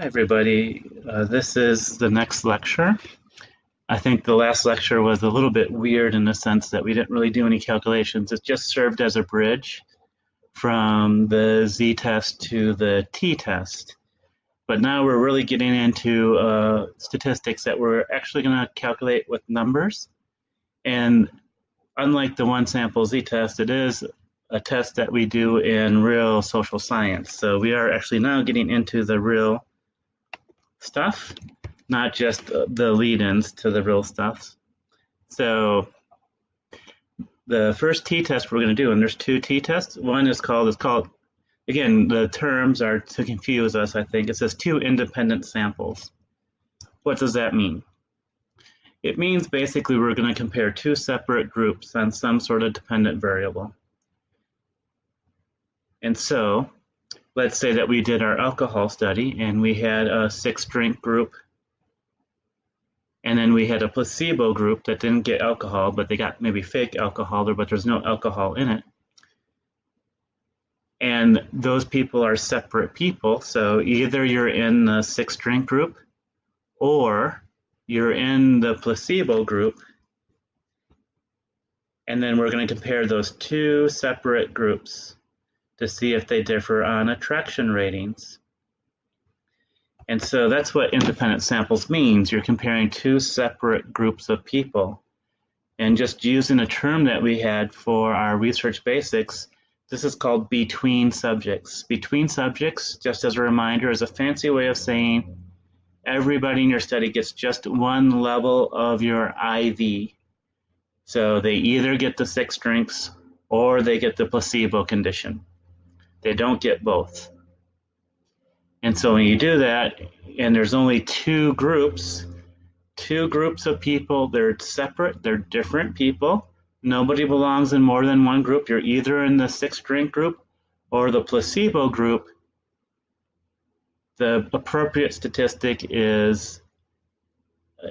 Hi, everybody. Uh, this is the next lecture. I think the last lecture was a little bit weird in the sense that we didn't really do any calculations. It just served as a bridge from the z-test to the t-test. But now we're really getting into uh, statistics that we're actually going to calculate with numbers. And unlike the one sample z-test, it is a test that we do in real social science. So we are actually now getting into the real stuff, not just the lead-ins to the real stuff. So the first t-test we're going to do, and there's two t-tests. One is called, it's called, again, the terms are to confuse us, I think. It says two independent samples. What does that mean? It means basically we're going to compare two separate groups on some sort of dependent variable. And so let's say that we did our alcohol study and we had a six drink group. And then we had a placebo group that didn't get alcohol but they got maybe fake alcohol but there's no alcohol in it. And those people are separate people. So either you're in the six drink group or you're in the placebo group. And then we're going to compare those two separate groups to see if they differ on attraction ratings. And so that's what independent samples means. You're comparing two separate groups of people. And just using a term that we had for our research basics, this is called between subjects. Between subjects, just as a reminder, is a fancy way of saying everybody in your study gets just one level of your IV. So they either get the six drinks or they get the placebo condition. They don't get both. And so when you do that, and there's only two groups, two groups of people, they're separate, they're different people. Nobody belongs in more than one group. You're either in the six drink group or the placebo group. The appropriate statistic is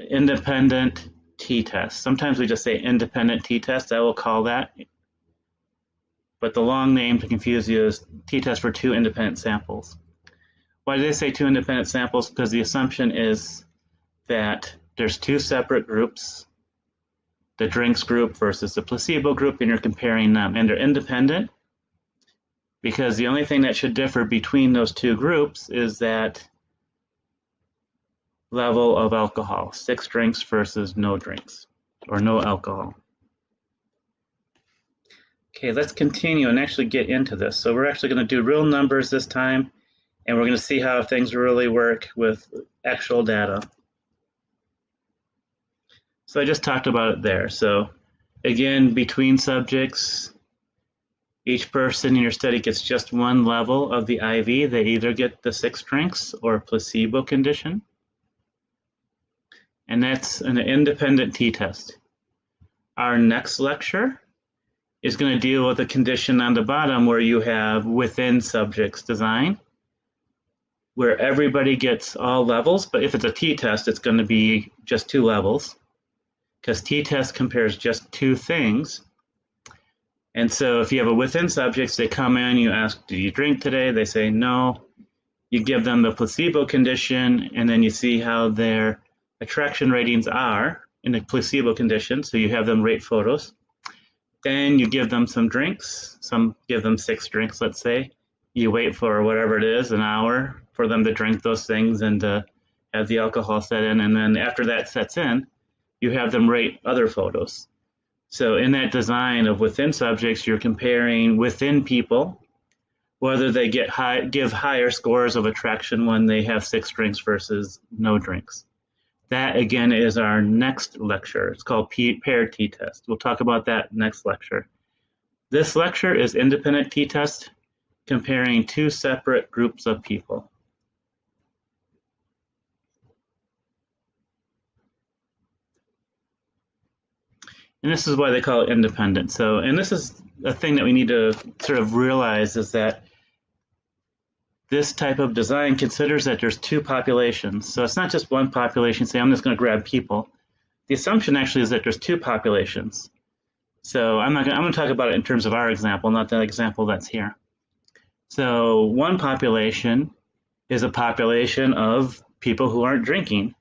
independent t-test. Sometimes we just say independent t-test. I will call that but the long name to confuse you is t-test for two independent samples. Why do they say two independent samples? Because the assumption is that there's two separate groups, the drinks group versus the placebo group, and you're comparing them, and they're independent because the only thing that should differ between those two groups is that level of alcohol, six drinks versus no drinks, or no alcohol. Okay, let's continue and actually get into this. So we're actually going to do real numbers this time, and we're going to see how things really work with actual data. So I just talked about it there. So again, between subjects, each person in your study gets just one level of the IV. They either get the six drinks or placebo condition. And that's an independent t-test. Our next lecture is going to deal with a condition on the bottom where you have within subjects design, where everybody gets all levels, but if it's a t-test, it's going to be just two levels, because t-test compares just two things. And so if you have a within subjects, they come in, you ask, do you drink today? They say no. You give them the placebo condition, and then you see how their attraction ratings are in the placebo condition. So you have them rate photos. Then you give them some drinks. Some give them six drinks, let's say. You wait for whatever it is, an hour, for them to drink those things and to have the alcohol set in. And then after that sets in, you have them rate other photos. So in that design of within subjects, you're comparing within people whether they get high, give higher scores of attraction when they have six drinks versus no drinks. That again is our next lecture. It's called paired t-test. We'll talk about that next lecture. This lecture is independent t-test comparing two separate groups of people. And this is why they call it independent. So, and this is a thing that we need to sort of realize is that this type of design considers that there's two populations. So it's not just one population, say I'm just going to grab people. The assumption actually is that there's two populations. So I'm not to, I'm going to talk about it in terms of our example, not the example that's here. So one population is a population of people who aren't drinking.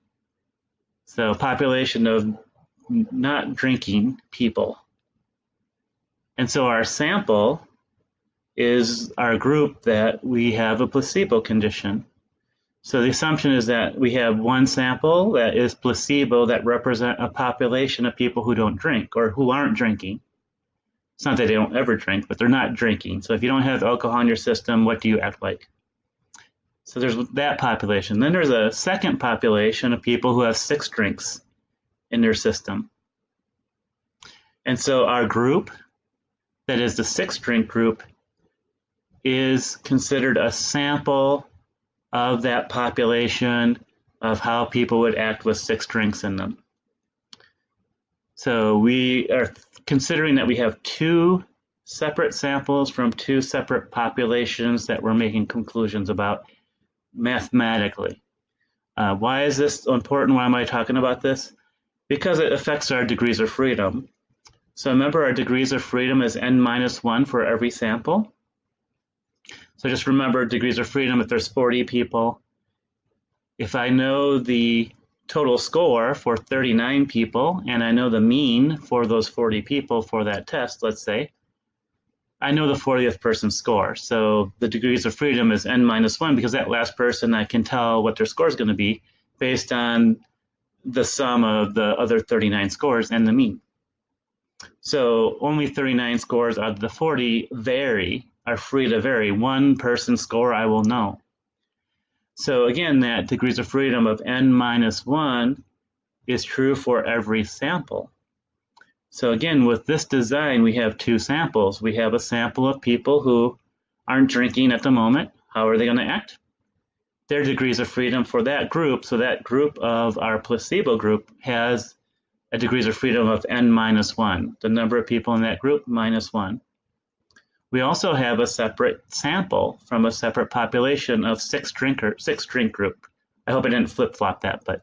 So population of not drinking people. And so our sample is our group that we have a placebo condition. So the assumption is that we have one sample that is placebo that represent a population of people who don't drink or who aren't drinking. It's not that they don't ever drink, but they're not drinking. So if you don't have alcohol in your system, what do you act like? So there's that population. Then there's a second population of people who have six drinks in their system. And so our group, that is the six drink group, is considered a sample of that population of how people would act with six drinks in them. So we are considering that we have two separate samples from two separate populations that we're making conclusions about mathematically. Uh, why is this important? Why am I talking about this? Because it affects our degrees of freedom. So remember our degrees of freedom is n minus 1 for every sample. So just remember degrees of freedom if there's 40 people. If I know the total score for 39 people and I know the mean for those 40 people for that test, let's say, I know the 40th person score. So the degrees of freedom is n minus 1 because that last person I can tell what their score is going to be based on the sum of the other 39 scores and the mean. So only 39 scores out of the 40 vary, are free to vary. One person score I will know. So again, that degrees of freedom of n minus 1 is true for every sample. So again, with this design, we have two samples. We have a sample of people who aren't drinking at the moment. How are they going to act? Their degrees of freedom for that group, so that group of our placebo group has a degrees of freedom of n minus 1. The number of people in that group minus 1. We also have a separate sample from a separate population of six drinker, six drink group. I hope I didn't flip flop that, but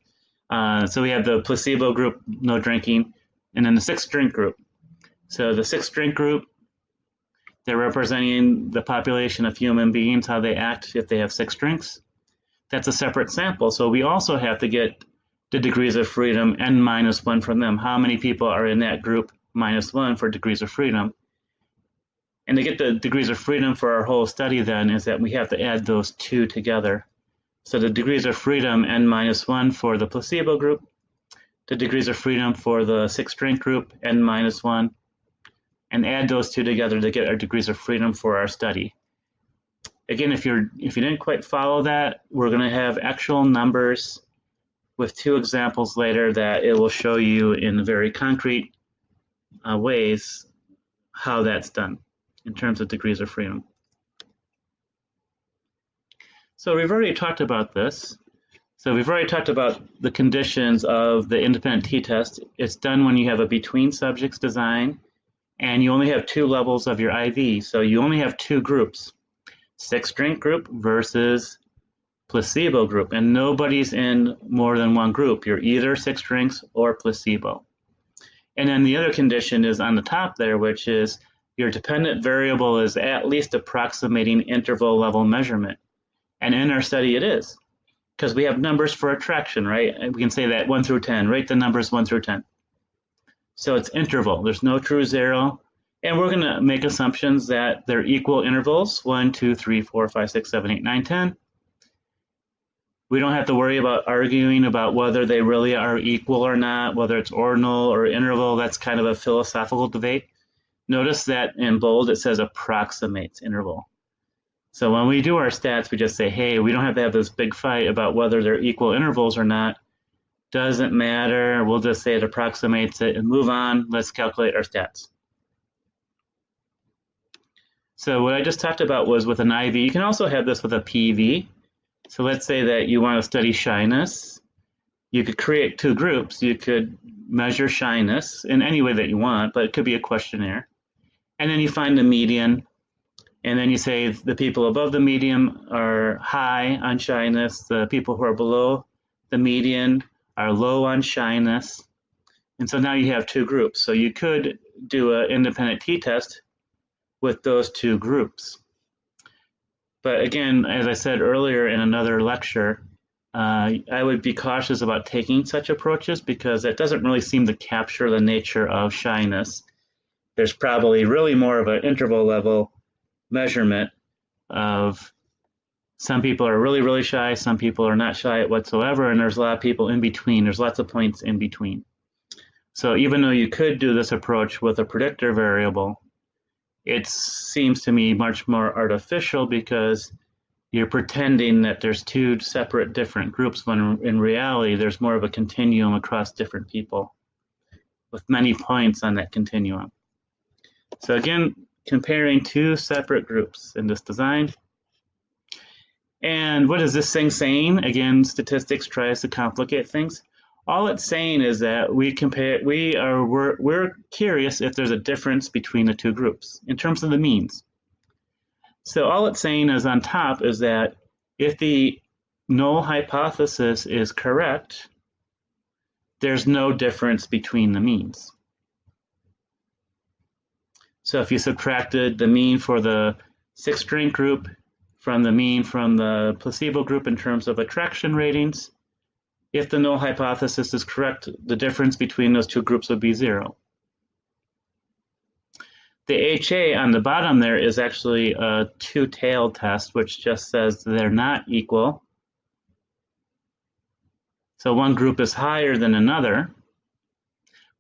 uh, so we have the placebo group, no drinking, and then the six drink group. So the six drink group, they're representing the population of human beings, how they act if they have six drinks. That's a separate sample. So we also have to get the degrees of freedom n minus one from them. How many people are in that group minus one for degrees of freedom? And to get the degrees of freedom for our whole study then is that we have to add those two together. So the degrees of freedom n minus one for the placebo group, the degrees of freedom for the six drink group n minus one, and add those two together to get our degrees of freedom for our study. Again, if you're if you didn't quite follow that, we're going to have actual numbers with two examples later that it will show you in very concrete uh, ways how that's done in terms of degrees of freedom. So we've already talked about this. So we've already talked about the conditions of the independent t-test. It's done when you have a between subjects design and you only have two levels of your IV. So you only have two groups, six drink group versus placebo group. And nobody's in more than one group. You're either six drinks or placebo. And then the other condition is on the top there, which is your dependent variable is at least approximating interval level measurement. And in our study, it is because we have numbers for attraction, right? We can say that 1 through 10, rate the numbers 1 through 10. So it's interval. There's no true zero. And we're going to make assumptions that they're equal intervals 1, 2, 3, 4, 5, 6, 7, 8, 9, 10. We don't have to worry about arguing about whether they really are equal or not, whether it's ordinal or interval. That's kind of a philosophical debate. Notice that in bold it says approximates interval. So when we do our stats, we just say, hey, we don't have to have this big fight about whether they're equal intervals or not. Doesn't matter. We'll just say it approximates it and move on. Let's calculate our stats. So what I just talked about was with an IV. You can also have this with a PV. So let's say that you want to study shyness. You could create two groups. You could measure shyness in any way that you want, but it could be a questionnaire and then you find the median. And then you say the people above the median are high on shyness. The people who are below the median are low on shyness. And so now you have two groups. So you could do an independent t-test with those two groups. But again, as I said earlier in another lecture, uh, I would be cautious about taking such approaches because it doesn't really seem to capture the nature of shyness. There's probably really more of an interval level measurement of some people are really, really shy, some people are not shy whatsoever, and there's a lot of people in between. There's lots of points in between. So even though you could do this approach with a predictor variable, it seems to me much more artificial because you're pretending that there's two separate different groups when in reality there's more of a continuum across different people with many points on that continuum. So again, comparing two separate groups in this design. And what is this thing saying? Again, statistics tries to complicate things. All it's saying is that we compare, we are, we're, we're curious if there's a difference between the two groups in terms of the means. So all it's saying is on top is that if the null hypothesis is correct, there's no difference between the means. So if you subtracted the mean for the six drink group from the mean from the placebo group in terms of attraction ratings, if the null hypothesis is correct, the difference between those two groups would be zero. The HA on the bottom there is actually a two-tailed test, which just says they're not equal. So one group is higher than another,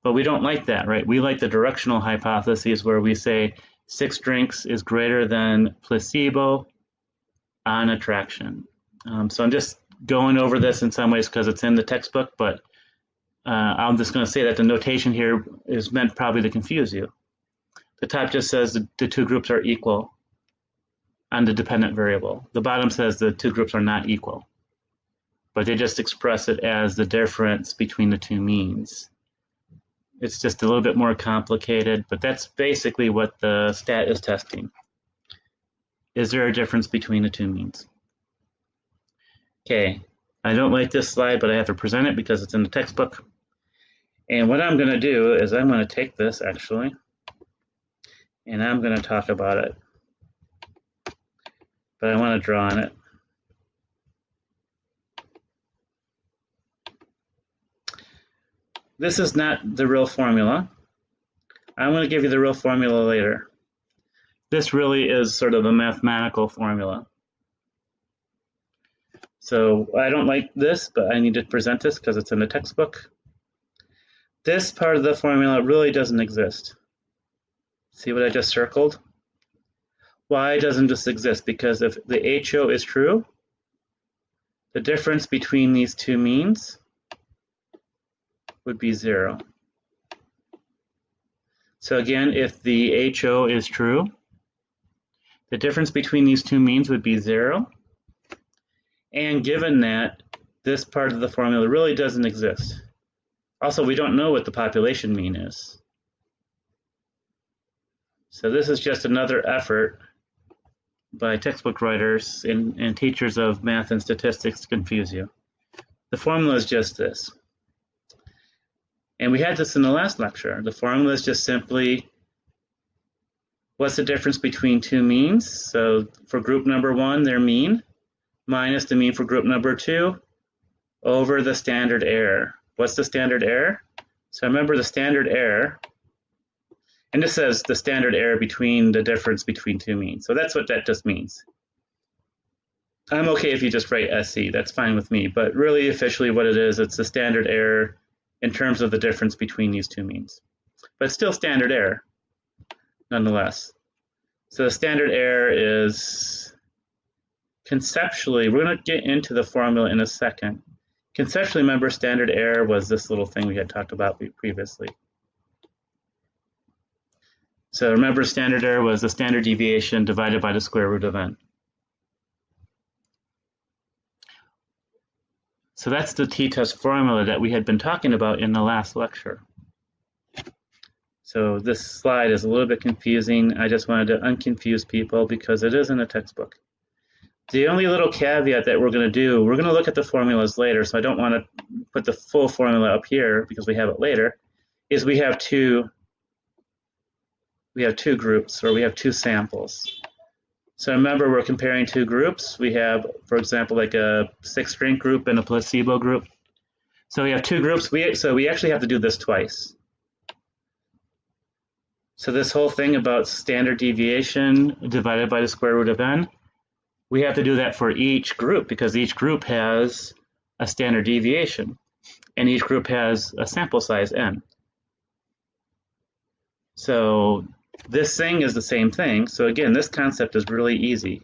but we don't like that, right? We like the directional hypotheses where we say six drinks is greater than placebo on attraction. Um, so I'm just going over this in some ways because it's in the textbook, but uh, I'm just going to say that the notation here is meant probably to confuse you. The top just says the, the two groups are equal on the dependent variable. The bottom says the two groups are not equal, but they just express it as the difference between the two means. It's just a little bit more complicated, but that's basically what the stat is testing. Is there a difference between the two means? Okay, I don't like this slide, but I have to present it because it's in the textbook. And what I'm going to do is I'm going to take this actually, and I'm going to talk about it. But I want to draw on it. This is not the real formula. I'm going to give you the real formula later. This really is sort of a mathematical formula. So I don't like this, but I need to present this because it's in the textbook. This part of the formula really doesn't exist. See what I just circled? Why doesn't this exist? Because if the HO is true, the difference between these two means would be zero. So again, if the HO is true, the difference between these two means would be zero. And given that this part of the formula really doesn't exist. Also, we don't know what the population mean is. So this is just another effort by textbook writers and, and teachers of math and statistics to confuse you. The formula is just this. And we had this in the last lecture. The formula is just simply what's the difference between two means? So for group number one, their mean minus the mean for group number two over the standard error. What's the standard error? So remember the standard error, and this says the standard error between the difference between two means. So that's what that just means. I'm okay if you just write SE, that's fine with me, but really officially what it is, it's the standard error in terms of the difference between these two means. But still standard error, nonetheless. So the standard error is conceptually, we're going to get into the formula in a second. Conceptually, remember standard error was this little thing we had talked about previously. So remember standard error was the standard deviation divided by the square root of n. So that's the t-test formula that we had been talking about in the last lecture. So this slide is a little bit confusing. I just wanted to unconfuse people because it is in a textbook. The only little caveat that we're going to do, we're going to look at the formulas later, so I don't want to put the full formula up here because we have it later, is we have two we have two groups or we have two samples. So remember, we're comparing two groups. We have, for example, like a six drink group and a placebo group. So we have two groups. We so we actually have to do this twice. So this whole thing about standard deviation divided by the square root of n, we have to do that for each group because each group has a standard deviation and each group has a sample size n. So this thing is the same thing. So again, this concept is really easy.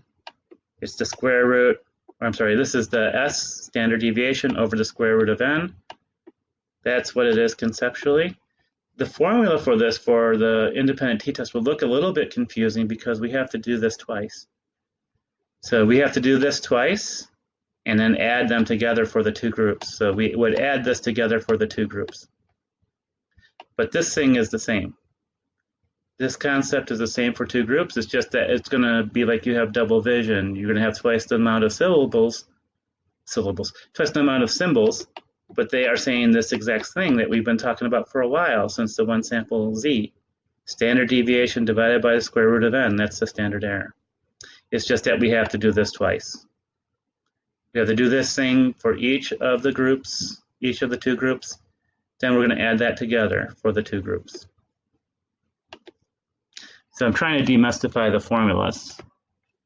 It's the square root, or I'm sorry, this is the S standard deviation over the square root of n. That's what it is conceptually. The formula for this for the independent t-test will look a little bit confusing because we have to do this twice. So we have to do this twice and then add them together for the two groups. So we would add this together for the two groups. But this thing is the same. This concept is the same for two groups. It's just that it's going to be like you have double vision. You're going to have twice the amount of syllables, syllables, twice the amount of symbols, but they are saying this exact thing that we've been talking about for a while since the one sample z. Standard deviation divided by the square root of n, that's the standard error. It's just that we have to do this twice. We have to do this thing for each of the groups, each of the two groups. Then we're going to add that together for the two groups. So I'm trying to demystify the formulas.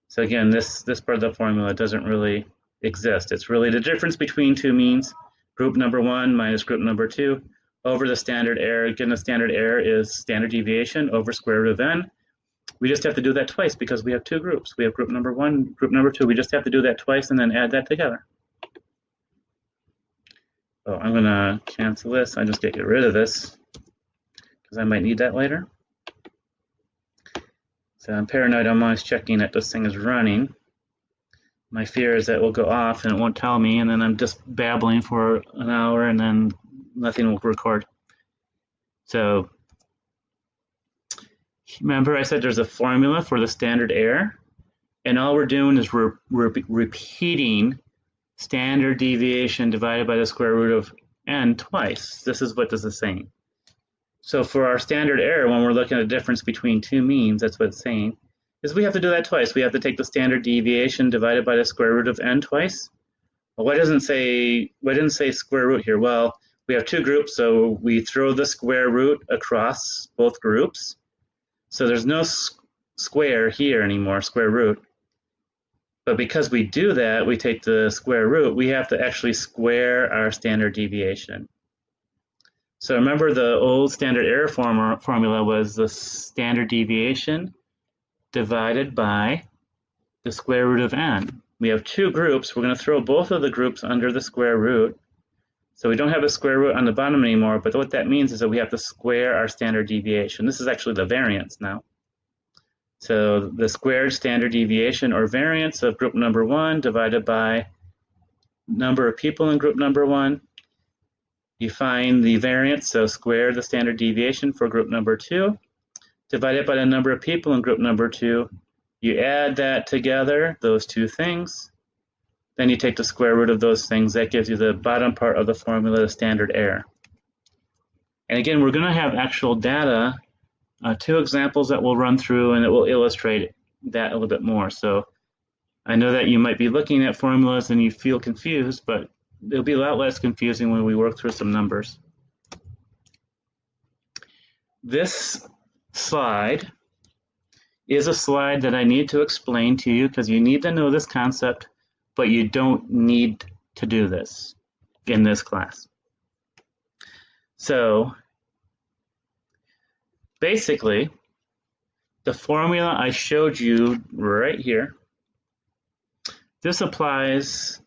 So again, this, this part of the formula doesn't really exist. It's really the difference between two means, group number one minus group number two, over the standard error. Again, the standard error is standard deviation over square root of n. We just have to do that twice because we have two groups. We have group number one, group number two. We just have to do that twice and then add that together. So I'm going to cancel this. I just get rid of this because I might need that later. So I'm paranoid. I'm always checking that this thing is running. My fear is that it will go off and it won't tell me, and then I'm just babbling for an hour, and then nothing will record. So remember, I said there's a formula for the standard error, and all we're doing is we're, we're repeating standard deviation divided by the square root of n twice. This is what this is saying. So for our standard error, when we're looking at a difference between two means, that's what it's saying, is we have to do that twice. We have to take the standard deviation divided by the square root of n twice. Well, why doesn't say why didn't say square root here? Well, we have two groups, so we throw the square root across both groups. So there's no square here anymore, square root. But because we do that, we take the square root, we have to actually square our standard deviation. So remember the old standard error form formula was the standard deviation divided by the square root of n. We have two groups. We're going to throw both of the groups under the square root. So we don't have a square root on the bottom anymore, but what that means is that we have to square our standard deviation. This is actually the variance now. So the squared standard deviation or variance of group number one divided by number of people in group number one you find the variance, so square the standard deviation for group number two, divide it by the number of people in group number two. You add that together, those two things. Then you take the square root of those things. That gives you the bottom part of the formula, the standard error. And again, we're going to have actual data, uh, two examples that we'll run through, and it will illustrate that a little bit more. So I know that you might be looking at formulas and you feel confused, but it'll be a lot less confusing when we work through some numbers. This slide is a slide that I need to explain to you because you need to know this concept, but you don't need to do this in this class. So basically, the formula I showed you right here, this applies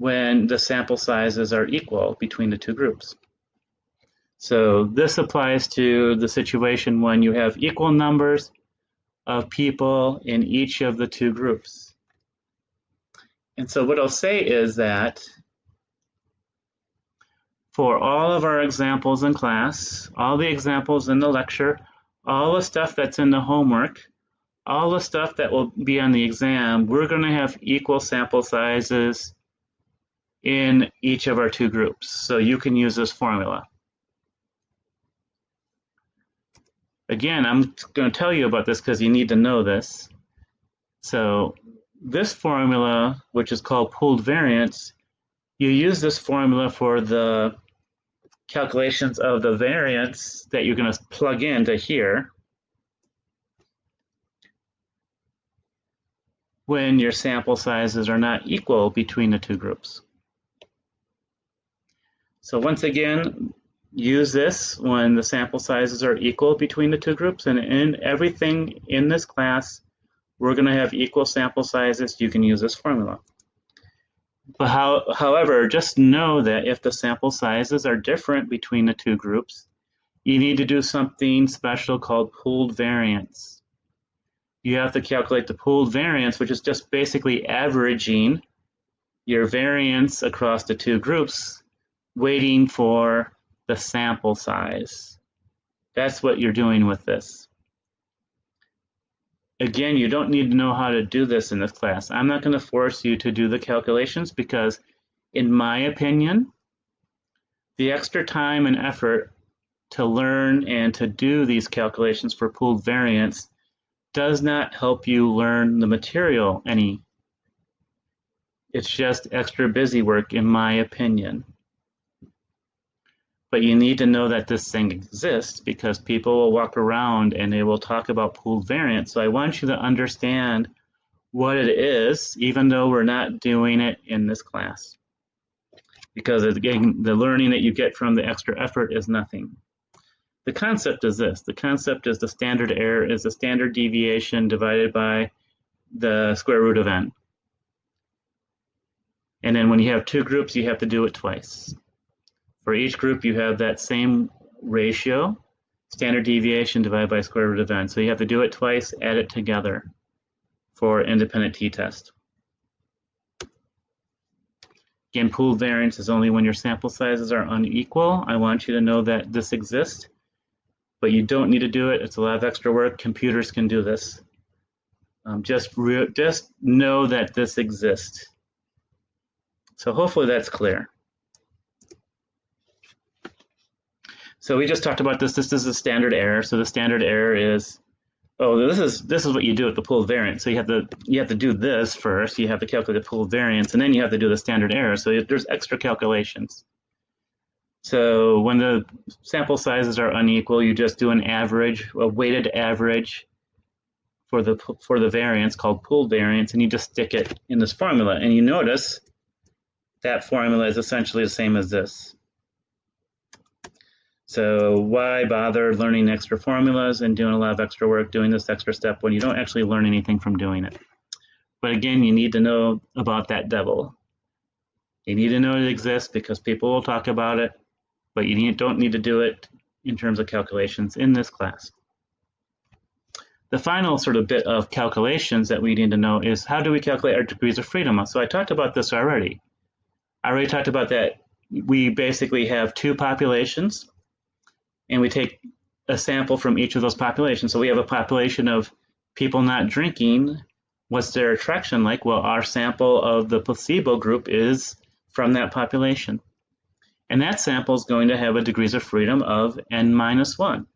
when the sample sizes are equal between the two groups. So this applies to the situation when you have equal numbers of people in each of the two groups. And so what I'll say is that for all of our examples in class, all the examples in the lecture, all the stuff that's in the homework, all the stuff that will be on the exam, we're going to have equal sample sizes in each of our two groups. So you can use this formula. Again, I'm going to tell you about this because you need to know this. So this formula, which is called pooled variance, you use this formula for the calculations of the variance that you're going to plug into here when your sample sizes are not equal between the two groups. So once again, use this when the sample sizes are equal between the two groups. And in everything in this class, we're going to have equal sample sizes. You can use this formula. But how, however, just know that if the sample sizes are different between the two groups, you need to do something special called pooled variance. You have to calculate the pooled variance, which is just basically averaging your variance across the two groups, weighting for the sample size. That's what you're doing with this. Again, you don't need to know how to do this in this class. I'm not going to force you to do the calculations because, in my opinion, the extra time and effort to learn and to do these calculations for pooled variance does not help you learn the material any. It's just extra busy work, in my opinion. But you need to know that this thing exists because people will walk around and they will talk about pooled variance. So I want you to understand what it is, even though we're not doing it in this class. Because again, the learning that you get from the extra effort is nothing. The concept is this. The concept is the standard error is the standard deviation divided by the square root of n. And then when you have two groups, you have to do it twice. For each group, you have that same ratio, standard deviation divided by square root of n. So you have to do it twice, add it together for independent t-test. Again, pooled variance is only when your sample sizes are unequal. I want you to know that this exists, but you don't need to do it. It's a lot of extra work. Computers can do this. Um, just, just know that this exists. So hopefully that's clear. So we just talked about this. This is a standard error. So the standard error is, oh, this is this is what you do with the pooled variance. So you have to you have to do this first. You have to calculate the pooled variance, and then you have to do the standard error. So there's extra calculations. So when the sample sizes are unequal, you just do an average, a weighted average for the for the variance called pooled variance, and you just stick it in this formula. And you notice that formula is essentially the same as this. So why bother learning extra formulas and doing a lot of extra work doing this extra step when you don't actually learn anything from doing it? But again, you need to know about that devil. You need to know it exists because people will talk about it, but you need, don't need to do it in terms of calculations in this class. The final sort of bit of calculations that we need to know is how do we calculate our degrees of freedom? So I talked about this already. I already talked about that we basically have two populations and we take a sample from each of those populations. So we have a population of people not drinking. What's their attraction like? Well, our sample of the placebo group is from that population. And that sample is going to have a degrees of freedom of n minus 1.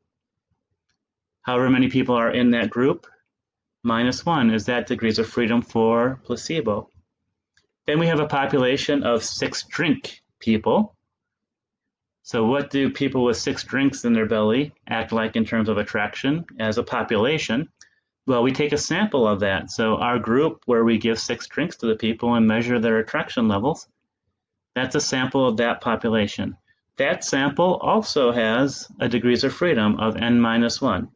However many people are in that group, minus 1 is that degrees of freedom for placebo. Then we have a population of six drink people, so, what do people with six drinks in their belly act like in terms of attraction as a population? Well, we take a sample of that. So, our group where we give six drinks to the people and measure their attraction levels, that's a sample of that population. That sample also has a degrees of freedom of n minus 1.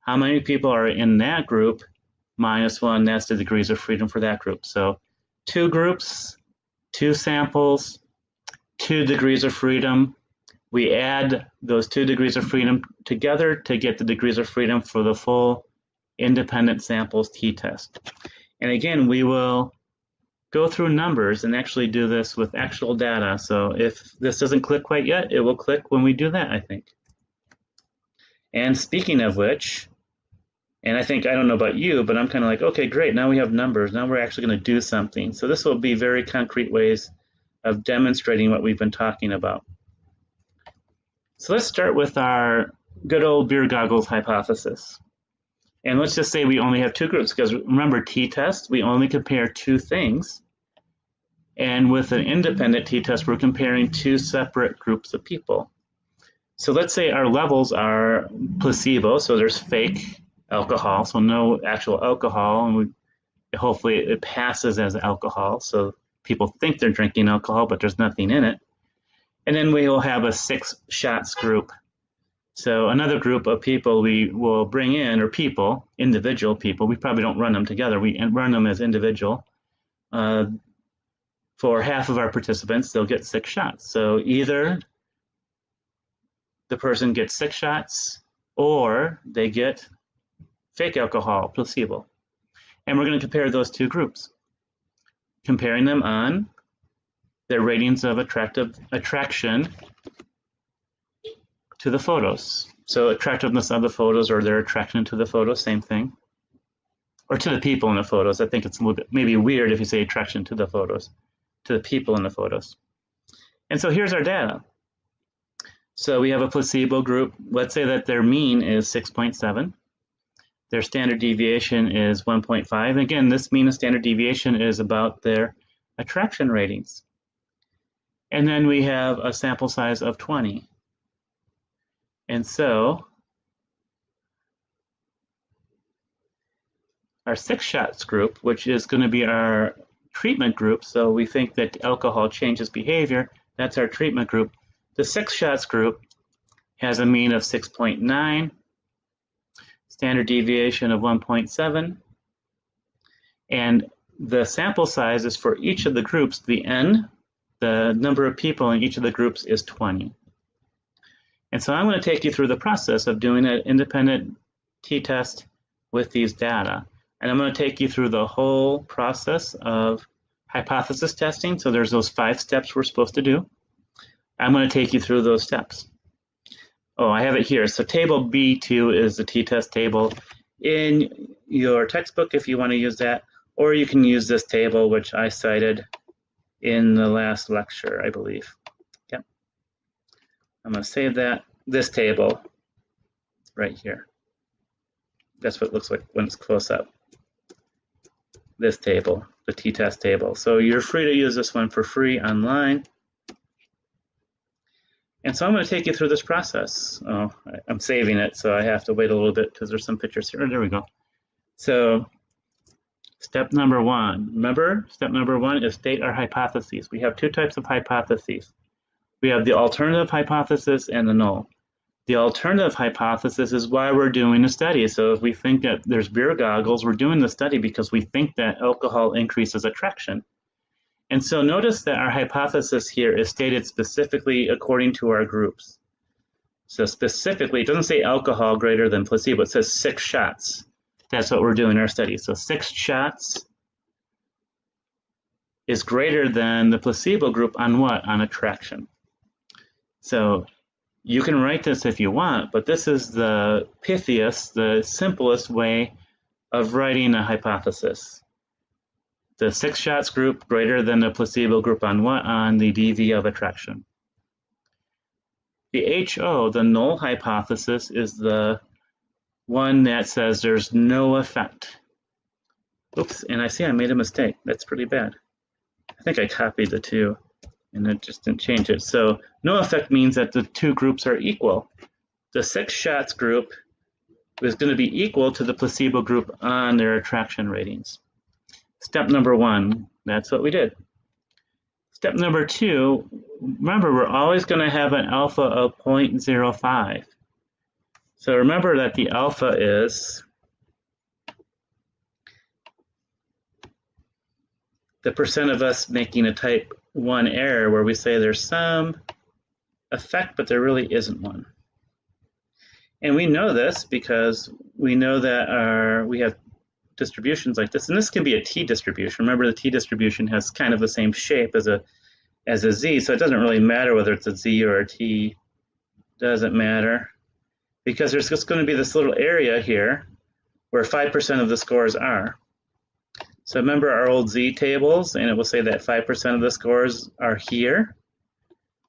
How many people are in that group? Minus 1, that's the degrees of freedom for that group. So, two groups, two samples, two degrees of freedom, we add those two degrees of freedom together to get the degrees of freedom for the full independent samples t-test. And again, we will go through numbers and actually do this with actual data. So if this doesn't click quite yet, it will click when we do that, I think. And speaking of which, and I think, I don't know about you, but I'm kind of like, okay, great, now we have numbers. Now we're actually going to do something. So this will be very concrete ways of demonstrating what we've been talking about. So let's start with our good old beer goggles hypothesis. And let's just say we only have two groups because remember t-test, we only compare two things. And with an independent t-test, we're comparing two separate groups of people. So let's say our levels are placebo, so there's fake alcohol, so no actual alcohol, and we, hopefully it passes as alcohol, so people think they're drinking alcohol, but there's nothing in it. And then we will have a six shots group. So another group of people we will bring in, or people, individual people. We probably don't run them together. We run them as individual. Uh, for half of our participants, they'll get six shots. So either the person gets six shots or they get fake alcohol, placebo. And we're going to compare those two groups, comparing them on their ratings of attractive attraction to the photos. So attractiveness of the photos or their attraction to the photos, same thing. Or to the people in the photos. I think it's a little bit maybe weird if you say attraction to the photos, to the people in the photos. And so here's our data. So we have a placebo group. Let's say that their mean is 6.7. Their standard deviation is 1.5. Again, this mean and standard deviation is about their attraction ratings. And then we have a sample size of 20. And so our six shots group, which is going to be our treatment group, so we think that alcohol changes behavior, that's our treatment group. The six shots group has a mean of 6.9 standard deviation of 1.7. And the sample size is for each of the groups, the n, the number of people in each of the groups is 20. And so I'm going to take you through the process of doing an independent t-test with these data. And I'm going to take you through the whole process of hypothesis testing. So there's those five steps we're supposed to do. I'm going to take you through those steps. Oh, I have it here. So table B2 is the t-test table in your textbook if you want to use that, or you can use this table, which I cited in the last lecture, I believe. Yep. I'm going to save that, this table right here. That's what it looks like when it's close up. This table, the t-test table. So you're free to use this one for free online. And so I'm going to take you through this process. Oh, I'm saving it, so I have to wait a little bit because there's some pictures here. Oh, there we go. So step number one, remember, step number one is state our hypotheses. We have two types of hypotheses. We have the alternative hypothesis and the null. The alternative hypothesis is why we're doing the study. So if we think that there's beer goggles, we're doing the study because we think that alcohol increases attraction. And so notice that our hypothesis here is stated specifically according to our groups. So specifically, it doesn't say alcohol greater than placebo, it says six shots. That's what we're doing in our study. So six shots is greater than the placebo group on what? On attraction. So you can write this if you want, but this is the pithiest, the simplest way of writing a hypothesis the six shots group greater than the placebo group on what? On the DV of attraction. The HO, the null hypothesis, is the one that says there's no effect. Oops, and I see I made a mistake. That's pretty bad. I think I copied the two and it just didn't change it. So no effect means that the two groups are equal. The six shots group is going to be equal to the placebo group on their attraction ratings. Step number one, that's what we did. Step number two, remember we're always going to have an alpha of 0.05. So remember that the alpha is the percent of us making a type 1 error where we say there's some effect, but there really isn't one. And we know this because we know that our we have distributions like this, and this can be a t distribution. Remember, the t distribution has kind of the same shape as a as a z, so it doesn't really matter whether it's a z or a t. Doesn't matter because there's just going to be this little area here where 5% of the scores are. So remember our old z tables, and it will say that 5% of the scores are here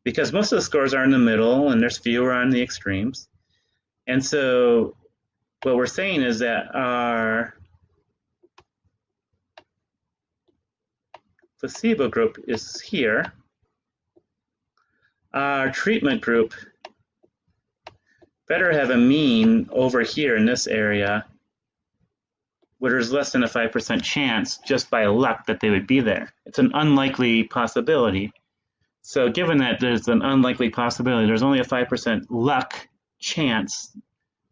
because most of the scores are in the middle and there's fewer on the extremes. And so what we're saying is that our placebo group is here. Our treatment group better have a mean over here in this area where there's less than a 5% chance just by luck that they would be there. It's an unlikely possibility. So given that there's an unlikely possibility, there's only a 5% luck chance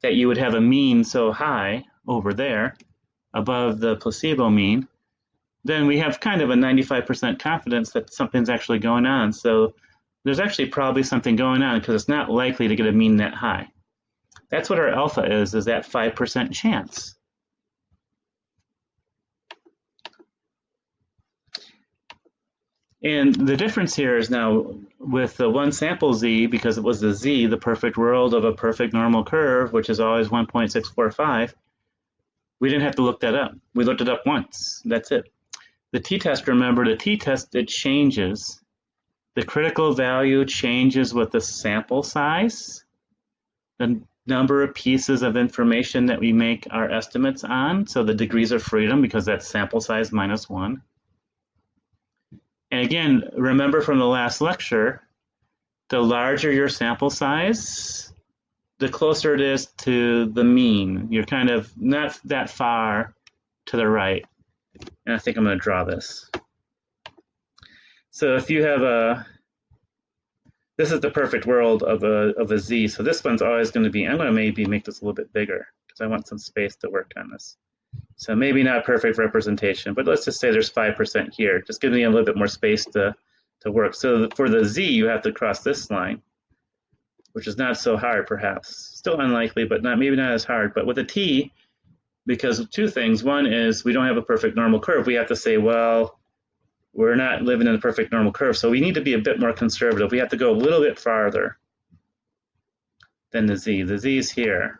that you would have a mean so high over there above the placebo mean, then we have kind of a 95% confidence that something's actually going on. So there's actually probably something going on because it's not likely to get a mean that high. That's what our alpha is, is that 5% chance. And the difference here is now with the one sample z, because it was the z, the perfect world of a perfect normal curve, which is always 1.645, we didn't have to look that up. We looked it up once. That's it. The t-test, remember, the t-test, it changes. The critical value changes with the sample size, the number of pieces of information that we make our estimates on, so the degrees of freedom, because that's sample size minus one and again, remember from the last lecture, the larger your sample size, the closer it is to the mean. You're kind of not that far to the right. And I think I'm going to draw this. So if you have a, this is the perfect world of a, of a z. So this one's always going to be, I'm going to maybe make this a little bit bigger because I want some space to work on this. So maybe not perfect representation, but let's just say there's 5% here. Just give me a little bit more space to, to work. So for the z, you have to cross this line, which is not so hard perhaps. Still unlikely, but not maybe not as hard. But with a t, because of two things. One is we don't have a perfect normal curve. We have to say, well, we're not living in a perfect normal curve. So we need to be a bit more conservative. We have to go a little bit farther than the z. The z is here.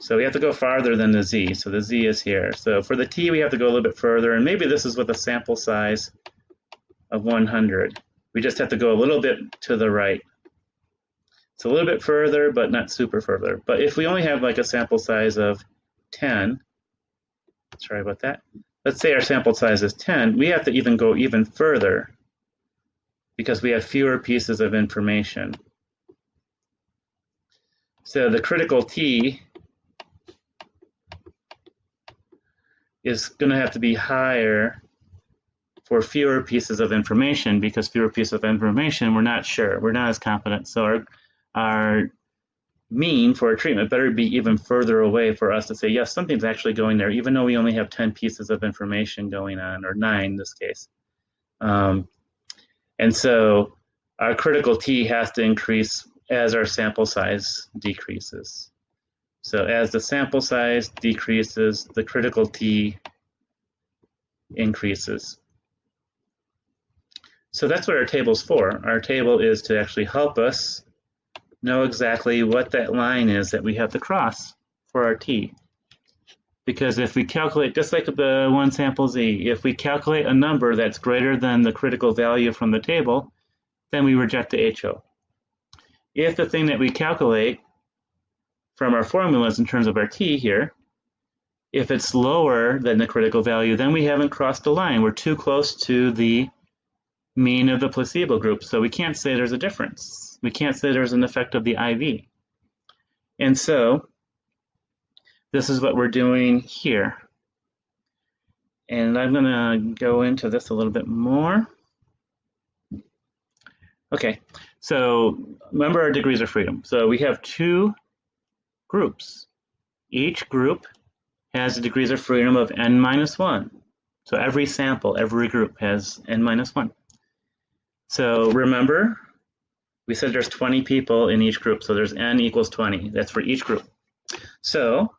So we have to go farther than the z. So the z is here. So for the t, we have to go a little bit further. And maybe this is with a sample size of 100. We just have to go a little bit to the right. It's a little bit further, but not super further. But if we only have like a sample size of 10, sorry about that. Let's say our sample size is 10. We have to even go even further because we have fewer pieces of information. So the critical t is going to have to be higher for fewer pieces of information because fewer pieces of information we're not sure we're not as confident so our our mean for a treatment better be even further away for us to say yes something's actually going there even though we only have 10 pieces of information going on or nine in this case um, and so our critical t has to increase as our sample size decreases so as the sample size decreases, the critical T increases. So that's what our table's for. Our table is to actually help us know exactly what that line is that we have to cross for our T. Because if we calculate, just like the one sample Z, if we calculate a number that's greater than the critical value from the table, then we reject the HO. If the thing that we calculate from our formulas in terms of our t here, if it's lower than the critical value, then we haven't crossed the line. We're too close to the mean of the placebo group. So we can't say there's a difference. We can't say there's an effect of the IV. And so this is what we're doing here. And I'm going to go into this a little bit more. Okay, so remember our degrees of freedom. So we have two groups. Each group has degrees of freedom of n minus 1. So every sample, every group has n minus 1. So remember, we said there's 20 people in each group, so there's n equals 20. That's for each group. So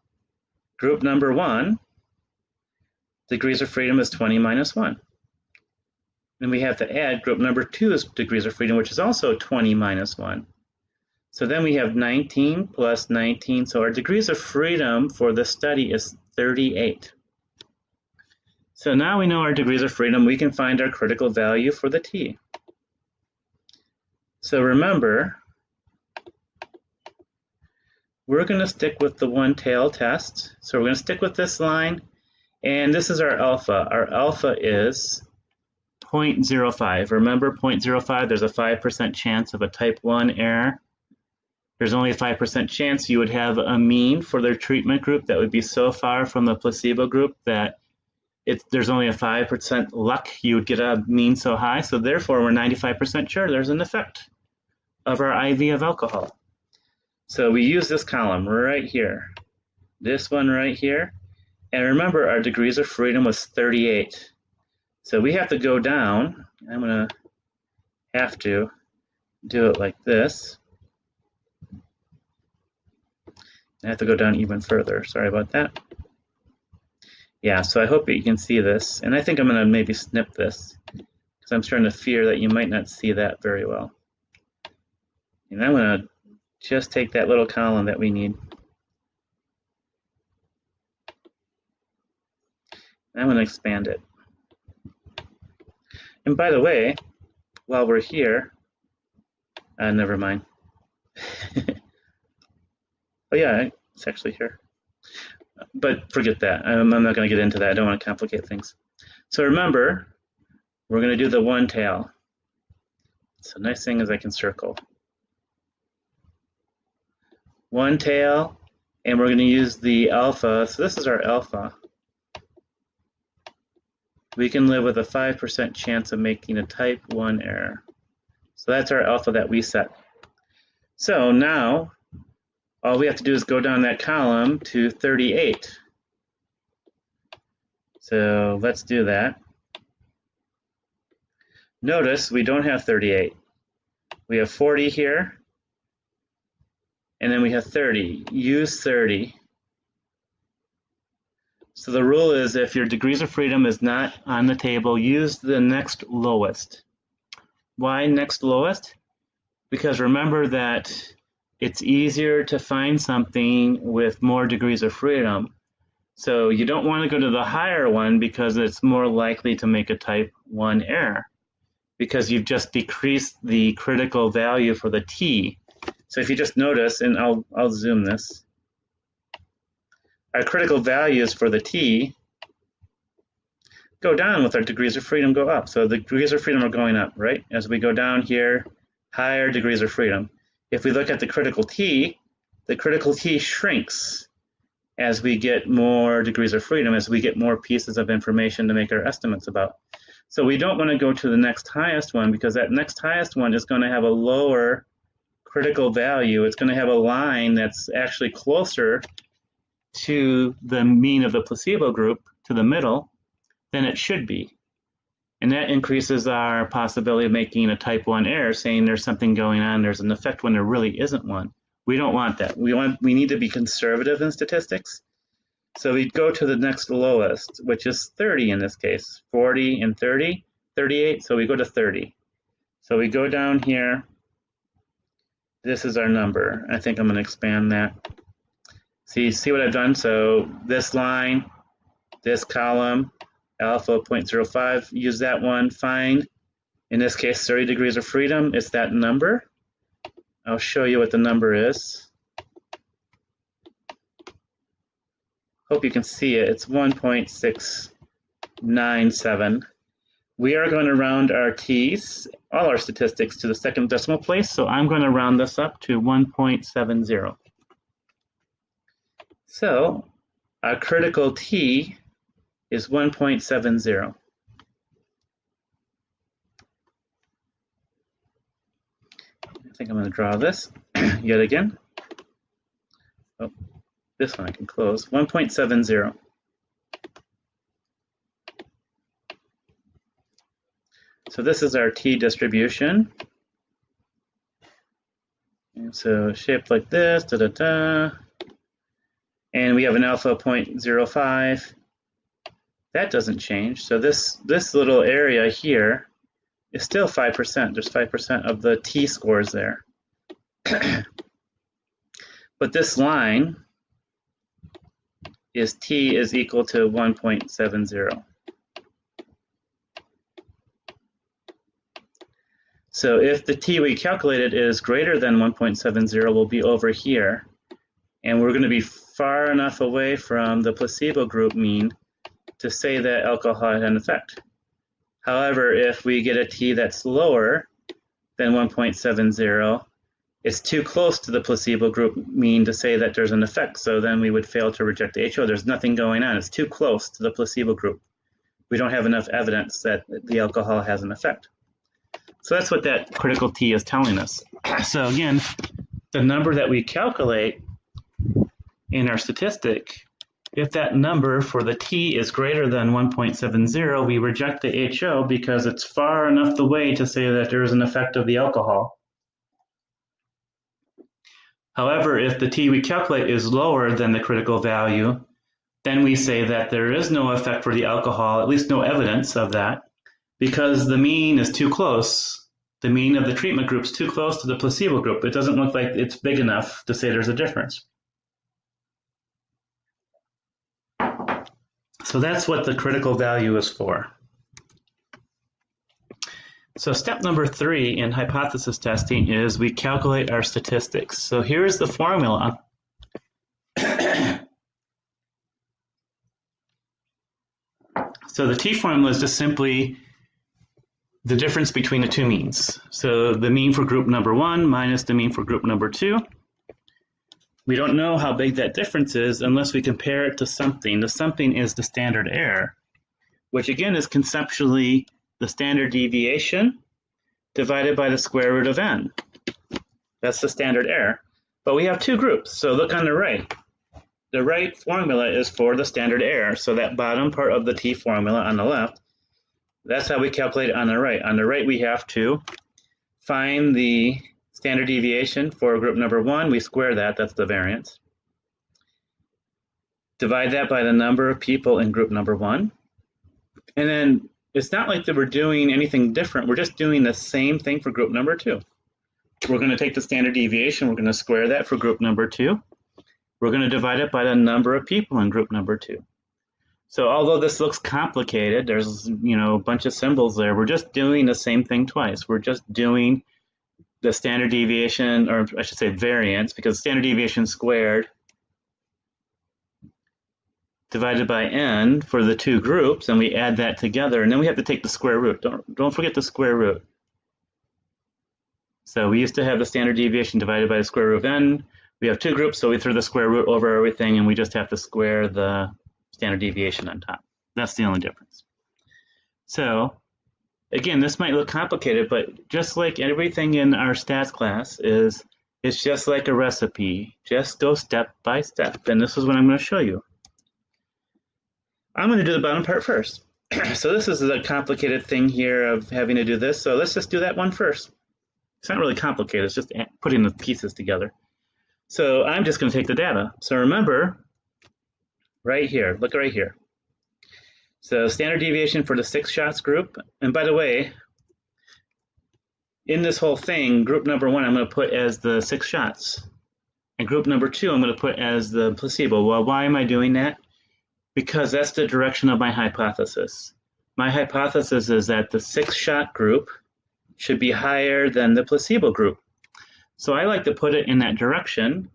group number 1, degrees of freedom is 20 minus 1. Then we have to add group number 2's degrees of freedom, which is also 20 minus 1. So then we have 19 plus 19. So our degrees of freedom for the study is 38. So now we know our degrees of freedom. We can find our critical value for the t. So remember, we're going to stick with the one tail test. So we're going to stick with this line. And this is our alpha. Our alpha is 0.05. Remember 0.05, there's a 5% chance of a type 1 error. There's only a 5% chance you would have a mean for their treatment group that would be so far from the placebo group that it, there's only a 5% luck you would get a mean so high. So therefore, we're 95% sure there's an effect of our IV of alcohol. So we use this column right here, this one right here. And remember, our degrees of freedom was 38. So we have to go down. I'm going to have to do it like this. I have to go down even further. Sorry about that. Yeah, so I hope you can see this. And I think I'm going to maybe snip this because I'm starting to fear that you might not see that very well. And I'm going to just take that little column that we need. I'm going to expand it. And by the way, while we're here, uh, never mind. oh yeah, it's actually here. But forget that. I'm, I'm not going to get into that. I don't want to complicate things. So remember, we're going to do the one tail. So nice thing is I can circle one tail, and we're going to use the alpha. So this is our alpha. We can live with a 5% chance of making a type 1 error. So that's our alpha that we set. So now, all we have to do is go down that column to 38. So let's do that. Notice we don't have 38. We have 40 here, and then we have 30. Use 30. So the rule is if your degrees of freedom is not on the table, use the next lowest. Why next lowest? Because remember that it's easier to find something with more degrees of freedom. So you don't want to go to the higher one because it's more likely to make a type 1 error because you've just decreased the critical value for the t so if you just notice, and I'll, I'll zoom this, our critical values for the t go down with our degrees of freedom go up. So the degrees of freedom are going up, right? As we go down here, higher degrees of freedom. If we look at the critical t, the critical t shrinks as we get more degrees of freedom, as we get more pieces of information to make our estimates about. So we don't want to go to the next highest one because that next highest one is going to have a lower critical value, it's going to have a line that's actually closer to the mean of the placebo group, to the middle, than it should be. And that increases our possibility of making a type 1 error, saying there's something going on, there's an effect when there really isn't one. We don't want that. We want we need to be conservative in statistics. So we go to the next lowest, which is 30 in this case, 40 and 30, 38, so we go to 30. So we go down here, this is our number. I think I'm going to expand that. See, see what I've done? So this line, this column, alpha 0.05, use that one, find, in this case, 30 degrees of freedom, it's that number. I'll show you what the number is. Hope you can see it. It's 1.697 we are going to round our t's, all our statistics, to the second decimal place. So I'm going to round this up to 1.70. So our critical t is 1.70. I think I'm going to draw this yet again. Oh, this one I can close. 1.70. So this is our t distribution. And so shaped like this, da da da. And we have an alpha 0.05. That doesn't change. So this, this little area here is still 5%. There's 5% of the t scores there. but this line is t is equal to 1.70. So if the t we calculated is greater than 1.70, we'll be over here. And we're going to be far enough away from the placebo group mean to say that alcohol had an effect. However, if we get a t that's lower than 1.70, it's too close to the placebo group mean to say that there's an effect. So then we would fail to reject the HO. There's nothing going on. It's too close to the placebo group. We don't have enough evidence that the alcohol has an effect. So that's what that critical T is telling us. So again, the number that we calculate in our statistic, if that number for the T is greater than 1.70, we reject the HO because it's far enough away to say that there is an effect of the alcohol. However, if the T we calculate is lower than the critical value, then we say that there is no effect for the alcohol, at least no evidence of that, because the mean is too close. The mean of the treatment group is too close to the placebo group. It doesn't look like it's big enough to say there's a difference. So that's what the critical value is for. So step number three in hypothesis testing is we calculate our statistics. So here's the formula. so the T formula is just simply the difference between the two means. So the mean for group number one minus the mean for group number two. We don't know how big that difference is unless we compare it to something. The something is the standard error, which again is conceptually the standard deviation divided by the square root of n. That's the standard error. But we have two groups, so look on the right. The right formula is for the standard error, so that bottom part of the t formula on the left, that's how we calculate on the right. On the right, we have to find the standard deviation for group number one. We square that, that's the variance. Divide that by the number of people in group number one. And then it's not like that we're doing anything different. We're just doing the same thing for group number two. We're going to take the standard deviation, we're going to square that for group number two. We're going to divide it by the number of people in group number two. So although this looks complicated, there's you know a bunch of symbols there. We're just doing the same thing twice. We're just doing the standard deviation, or I should say variance, because standard deviation squared divided by n for the two groups, and we add that together, and then we have to take the square root. Don't, don't forget the square root. So we used to have the standard deviation divided by the square root of n. We have two groups, so we throw the square root over everything, and we just have to square the standard deviation on top. That's the only difference. So again, this might look complicated, but just like everything in our stats class is, it's just like a recipe. Just go step by step, and this is what I'm going to show you. I'm going to do the bottom part first. so this is a complicated thing here of having to do this. So let's just do that one first. It's not really complicated. It's just putting the pieces together. So I'm just going to take the data. So remember, right here, look right here. So standard deviation for the six shots group. And by the way, in this whole thing, group number one, I'm going to put as the six shots. And group number two, I'm going to put as the placebo. Well, why am I doing that? because that's the direction of my hypothesis. My hypothesis is that the six shot group should be higher than the placebo group. So I like to put it in that direction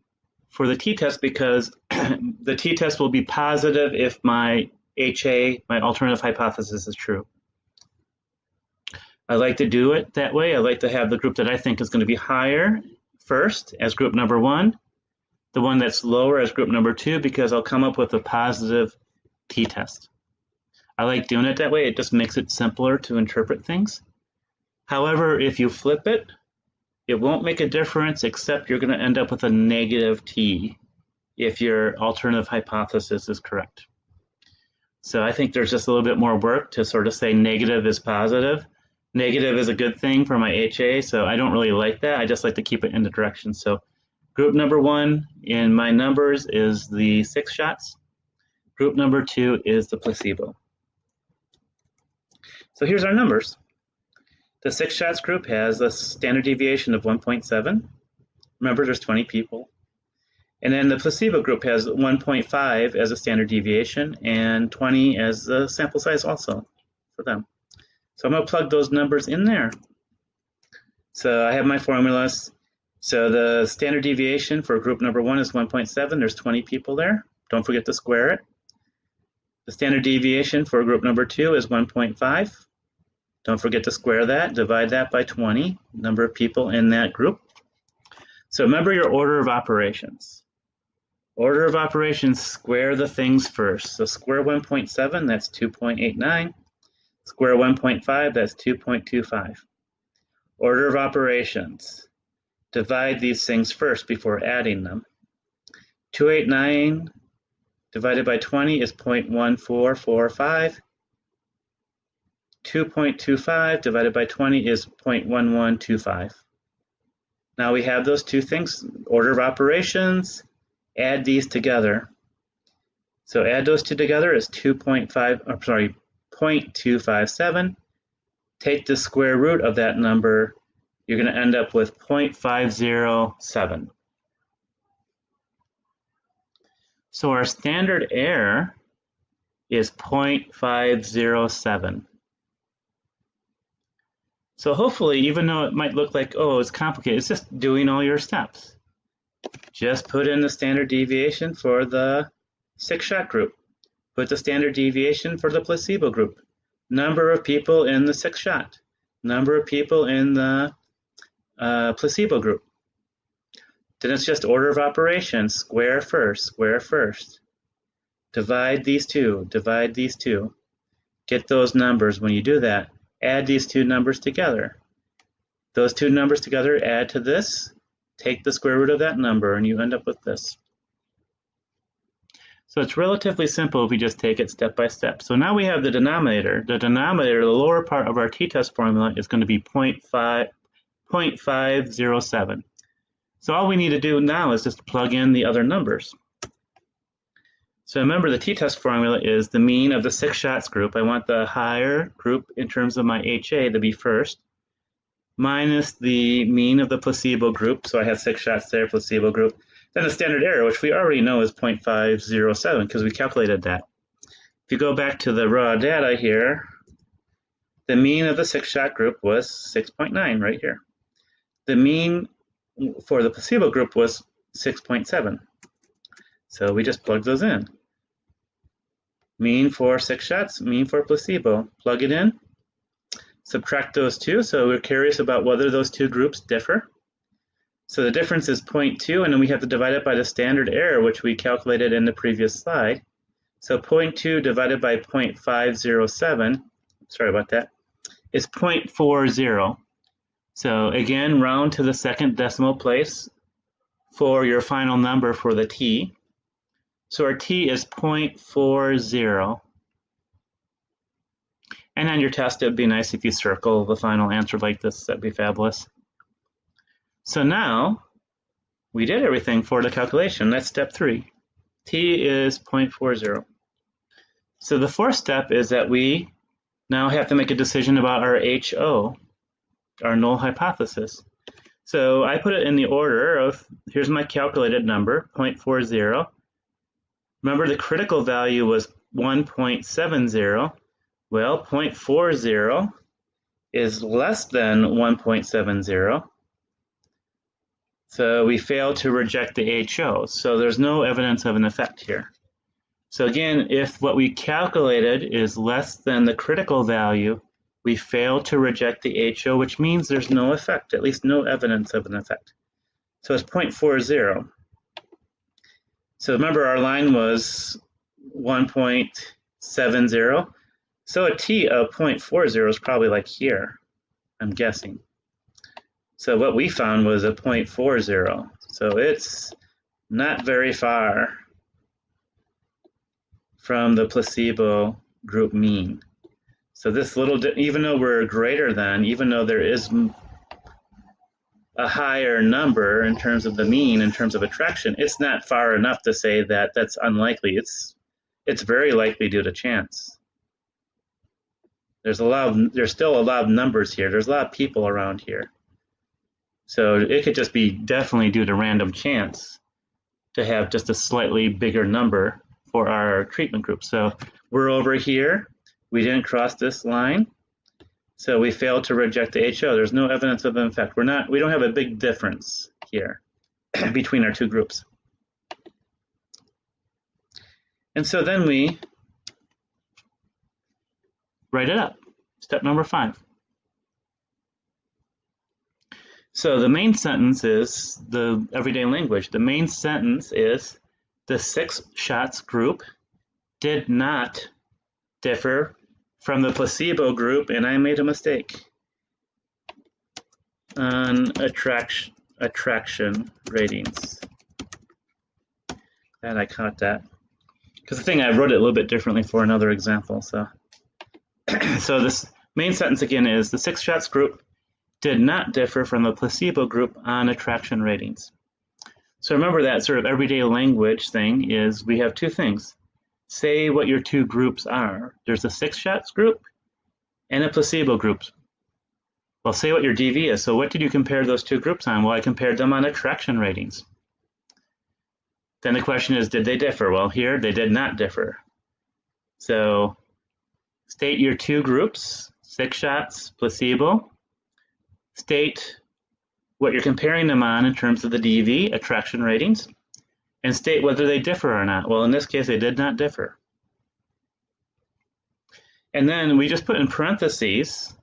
for the t-test because the t-test will be positive if my HA, my alternative hypothesis is true. I like to do it that way. I like to have the group that I think is going to be higher first as group number one, the one that's lower as group number two, because I'll come up with a positive t-test. I like doing it that way. It just makes it simpler to interpret things. However, if you flip it, it won't make a difference except you're going to end up with a negative t if your alternative hypothesis is correct. So I think there's just a little bit more work to sort of say negative is positive. Negative is a good thing for my HA, so I don't really like that. I just like to keep it in the direction. So group number one in my numbers is the six shots. Group number two is the placebo. So here's our numbers. The six shots group has a standard deviation of 1.7. Remember, there's 20 people. And then the placebo group has 1.5 as a standard deviation and 20 as the sample size also for them. So I'm going to plug those numbers in there. So I have my formulas. So the standard deviation for group number one is 1.7. There's 20 people there. Don't forget to square it. The standard deviation for group number two is 1.5. Don't forget to square that, divide that by 20, number of people in that group. So remember your order of operations. Order of operations, square the things first. So square 1.7, that's 2.89. Square 1.5, that's 2.25. Order of operations. Divide these things first before adding them. 289 divided by 20 is 0.1445. 2.25 divided by 20 is 0.1125. Now we have those two things, order of operations, add these together. So add those two together is 2.5, I'm sorry, 0.257. Take the square root of that number, you're going to end up with 0.507. So our standard error is 0.507. So hopefully, even though it might look like, oh, it's complicated, it's just doing all your steps. Just put in the standard deviation for the six shot group. Put the standard deviation for the placebo group. Number of people in the six shot. Number of people in the uh, placebo group. Then it's just order of operations, square first, square first. Divide these two, divide these two. Get those numbers. When you do that, add these two numbers together. Those two numbers together add to this, take the square root of that number, and you end up with this. So it's relatively simple if we just take it step by step. So now we have the denominator. The denominator, the lower part of our t-test formula is going to be 0.5, 0.507. So all we need to do now is just plug in the other numbers. So remember the t-test formula is the mean of the six shots group. I want the higher group in terms of my HA to be first, minus the mean of the placebo group. So I have six shots there, placebo group. Then the standard error, which we already know is 0.507 because we calculated that. If you go back to the raw data here, the mean of the six shot group was 6.9 right here. The mean for the placebo group was 6.7. So we just plug those in. Mean for six shots, mean for placebo. Plug it in, subtract those two. So we're curious about whether those two groups differ. So the difference is 0.2, and then we have to divide it by the standard error, which we calculated in the previous slide. So 0.2 divided by 0.507, sorry about that, is 0.40. So again, round to the second decimal place for your final number for the t. So our t is 0.40. And on your test, it would be nice if you circle the final answer like this. That'd be fabulous. So now we did everything for the calculation. That's step three. T is 0.40. So the fourth step is that we now have to make a decision about our HO, our null hypothesis. So I put it in the order of, here's my calculated number, 0.40. Remember the critical value was 1.70. Well, 0.40 is less than 1.70. So we fail to reject the HO. So there's no evidence of an effect here. So again, if what we calculated is less than the critical value, we fail to reject the HO, which means there's no effect, at least no evidence of an effect. So it's 0.40. So remember our line was 1.70. So a t of 0.40 is probably like here, I'm guessing. So what we found was a 0.40. So it's not very far from the placebo group mean. So this little, even though we're greater than, even though there is a higher number in terms of the mean, in terms of attraction, it's not far enough to say that that's unlikely. It's it's very likely due to chance. There's a lot of there's still a lot of numbers here. There's a lot of people around here. So it could just be definitely due to random chance to have just a slightly bigger number for our treatment group. So we're over here. We didn't cross this line. So we failed to reject the HO. There's no evidence of effect. We're not, we don't have a big difference here between our two groups. And so then we write it up. Step number five. So the main sentence is the everyday language. The main sentence is the six shots group did not differ from the placebo group, and I made a mistake on attraction attraction ratings. And I caught that because the thing I wrote it a little bit differently for another example. So, so this main sentence again is the six shots group did not differ from the placebo group on attraction ratings. So remember that sort of everyday language thing is we have two things. Say what your two groups are. There's a six shots group and a placebo group. Well, say what your DV is. So what did you compare those two groups on? Well, I compared them on attraction ratings. Then the question is, did they differ? Well, here they did not differ. So state your two groups, six shots, placebo. State what you're comparing them on in terms of the DV, attraction ratings, and state whether they differ or not. Well, in this case, they did not differ. And then we just put in parentheses,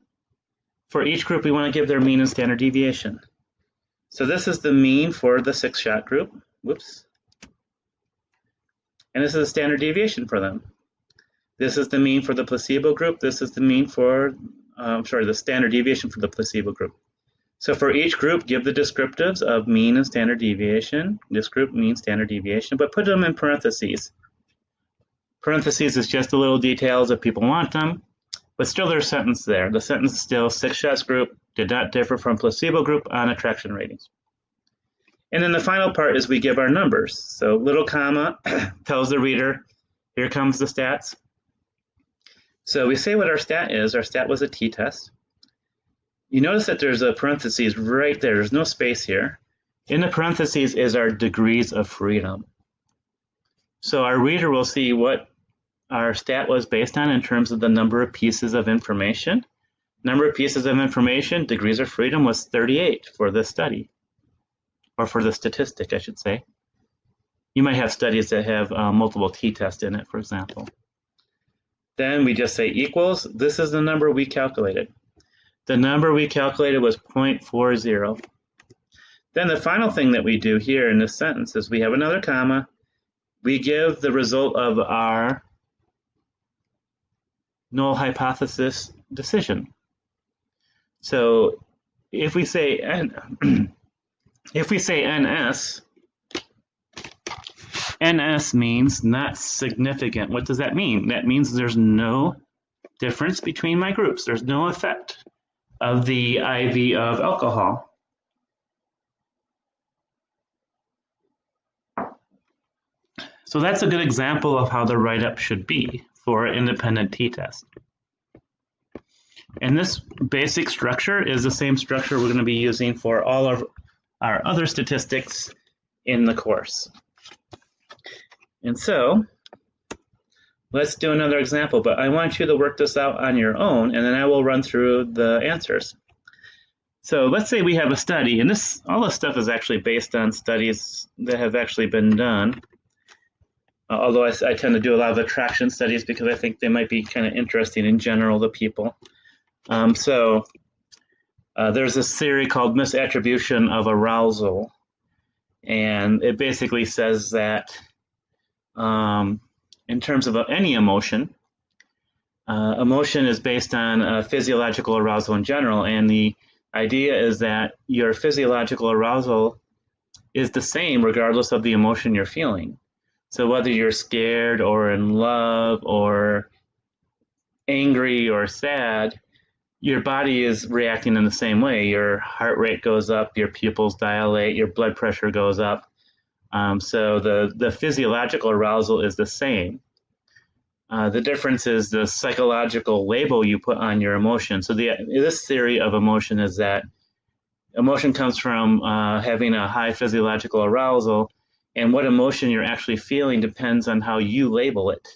for each group, we want to give their mean and standard deviation. So this is the mean for the six-shot group. Whoops. And this is the standard deviation for them. This is the mean for the placebo group. This is the mean for, uh, sorry, the standard deviation for the placebo group. So for each group, give the descriptives of mean and standard deviation. This group mean standard deviation, but put them in parentheses. Parentheses is just the little details if people want them, but still there's a sentence there. The sentence is still six shots group did not differ from placebo group on attraction ratings. And then the final part is we give our numbers. So little comma tells the reader, here comes the stats. So we say what our stat is. Our stat was a t-test. You notice that there's a parentheses right there. There's no space here. In the parentheses is our degrees of freedom. So our reader will see what our stat was based on in terms of the number of pieces of information. Number of pieces of information, degrees of freedom was 38 for this study or for the statistic, I should say. You might have studies that have uh, multiple t-tests in it, for example. Then we just say equals. This is the number we calculated. The number we calculated was 0.40. Then the final thing that we do here in this sentence is we have another comma. We give the result of our null hypothesis decision. So if we say n, if we say ns, ns means not significant. What does that mean? That means there's no difference between my groups. There's no effect of the IV of alcohol. So that's a good example of how the write-up should be for an independent t-test. And this basic structure is the same structure we're going to be using for all of our other statistics in the course. And so let's do another example, but I want you to work this out on your own, and then I will run through the answers. So let's say we have a study, and this all this stuff is actually based on studies that have actually been done. Uh, although I, I, tend to do a lot of attraction studies because I think they might be kind of interesting in general to people. Um, so uh, there's this theory called misattribution of arousal, and it basically says that um, in terms of any emotion, uh, emotion is based on uh, physiological arousal in general, and the idea is that your physiological arousal is the same regardless of the emotion you're feeling. So whether you're scared or in love or angry or sad, your body is reacting in the same way. Your heart rate goes up, your pupils dilate, your blood pressure goes up. Um, so the, the physiological arousal is the same. Uh, the difference is the psychological label you put on your emotion. So the, this theory of emotion is that emotion comes from uh, having a high physiological arousal, and what emotion you're actually feeling depends on how you label it.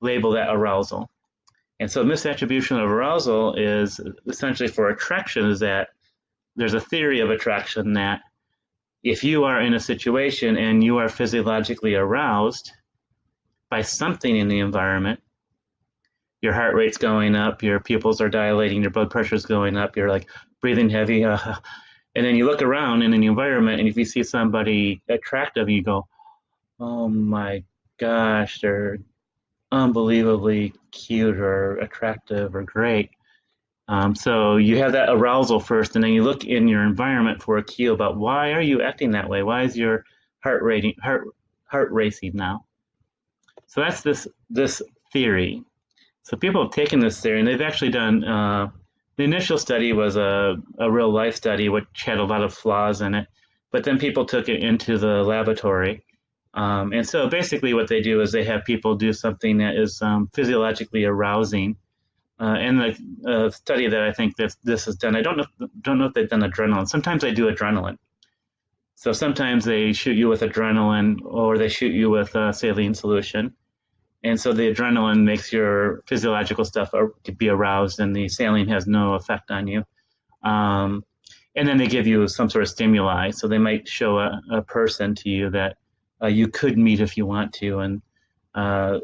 Label that arousal. And so misattribution of arousal is essentially for attraction is that there's a theory of attraction that if you are in a situation and you are physiologically aroused by something in the environment, your heart rate's going up, your pupils are dilating, your blood pressure's going up, you're like breathing heavy, uh, and then you look around in an environment and if you see somebody attractive, you go, oh my gosh, they're unbelievably cute or attractive or great. Um, so you have that arousal first, and then you look in your environment for a cue about why are you acting that way? Why is your heart rating heart heart racing now? So that's this this theory. So people have taken this theory and they've actually done. Uh, the initial study was a, a real life study which had a lot of flaws in it, but then people took it into the laboratory. Um, and so basically, what they do is they have people do something that is um, physiologically arousing uh, and the uh, study that I think that this has done, I don't know, don't know if they've done adrenaline. Sometimes they do adrenaline. So sometimes they shoot you with adrenaline, or they shoot you with a saline solution, and so the adrenaline makes your physiological stuff be aroused, and the saline has no effect on you. Um, and then they give you some sort of stimuli. So they might show a, a person to you that uh, you could meet if you want to, and uh,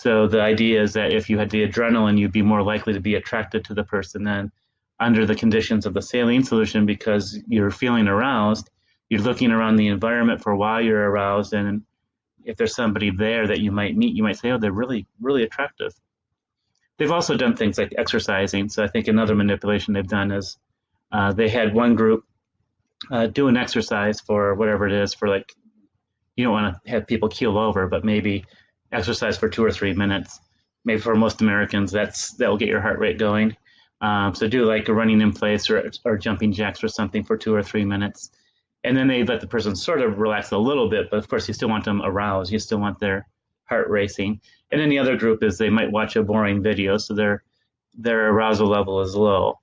so the idea is that if you had the adrenaline, you'd be more likely to be attracted to the person than under the conditions of the saline solution because you're feeling aroused. You're looking around the environment for why you're aroused, and if there's somebody there that you might meet, you might say, "Oh, they're really, really attractive." They've also done things like exercising. So I think another manipulation they've done is uh, they had one group uh, do an exercise for whatever it is for like you don't want to have people keel over, but maybe exercise for two or three minutes. Maybe for most Americans, that's that will get your heart rate going. Um, so do like a running in place or, or jumping jacks or something for two or three minutes. And then they let the person sort of relax a little bit, but of course you still want them aroused. You still want their heart racing. And then the other group is they might watch a boring video, so their their arousal level is low.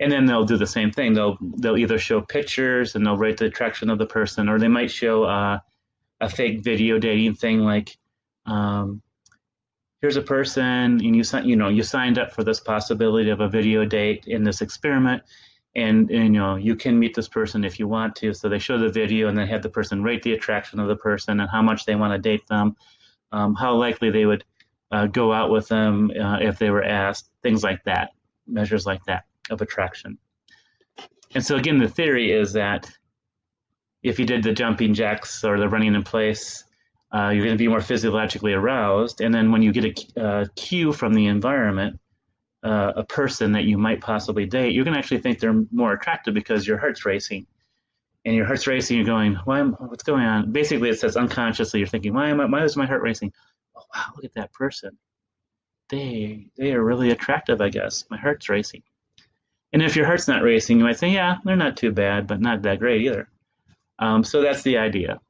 And then they'll do the same thing. They'll they'll either show pictures and they'll rate the attraction of the person, or they might show uh, a fake video dating thing like um, here's a person and you you know you signed up for this possibility of a video date in this experiment and, and, you know you can meet this person if you want to. So they show the video and then have the person rate the attraction of the person and how much they want to date them um, how likely they would uh, go out with them uh, if they were asked things like that measures like that of attraction. And so again the theory is that if you did the jumping jacks or the running in place uh, you're going to be more physiologically aroused. And then when you get a uh, cue from the environment, uh, a person that you might possibly date, you're going to actually think they're more attractive because your heart's racing. And your heart's racing, you're going, why am, what's going on? Basically, it says unconsciously, you're thinking, why am I, why is my heart racing? Oh, wow, look at that person. They, they are really attractive, I guess. My heart's racing. And if your heart's not racing, you might say, yeah, they're not too bad, but not that great either. Um, so that's the idea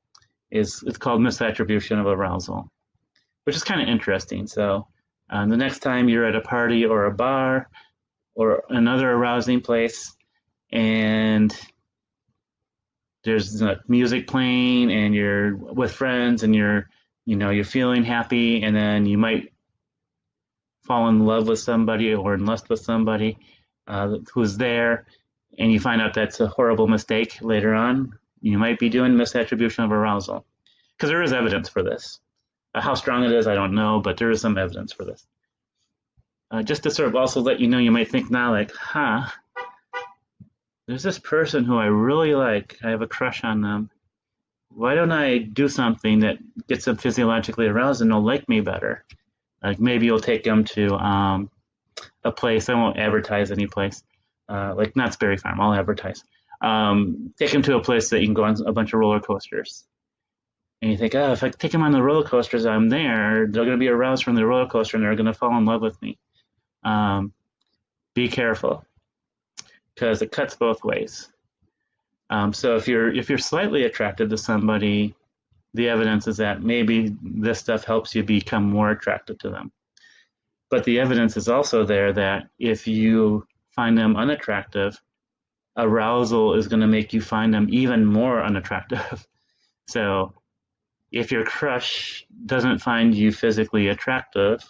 is it's called misattribution of arousal, which is kind of interesting. So um, the next time you're at a party or a bar or another arousing place and there's music playing and you're with friends and you're you know you're feeling happy and then you might fall in love with somebody or in lust with somebody uh, who's there and you find out that's a horrible mistake later on you might be doing misattribution of arousal because there is evidence for this. Uh, how strong it is, I don't know, but there is some evidence for this. Uh, just to sort of also let you know, you might think now, like, huh, there's this person who I really like. I have a crush on them. Why don't I do something that gets them physiologically aroused and they'll like me better? Like maybe you'll take them to um, a place. I won't advertise any place, uh, like Knott's Berry Farm. I'll advertise um, take them to a place that you can go on a bunch of roller coasters. And you think, oh, if I take them on the roller coasters, I'm there. They're going to be aroused from the roller coaster and they're going to fall in love with me. Um, be careful because it cuts both ways. Um, so if you're if you're slightly attracted to somebody, the evidence is that maybe this stuff helps you become more attracted to them. But the evidence is also there that if you find them unattractive, arousal is going to make you find them even more unattractive. so if your crush doesn't find you physically attractive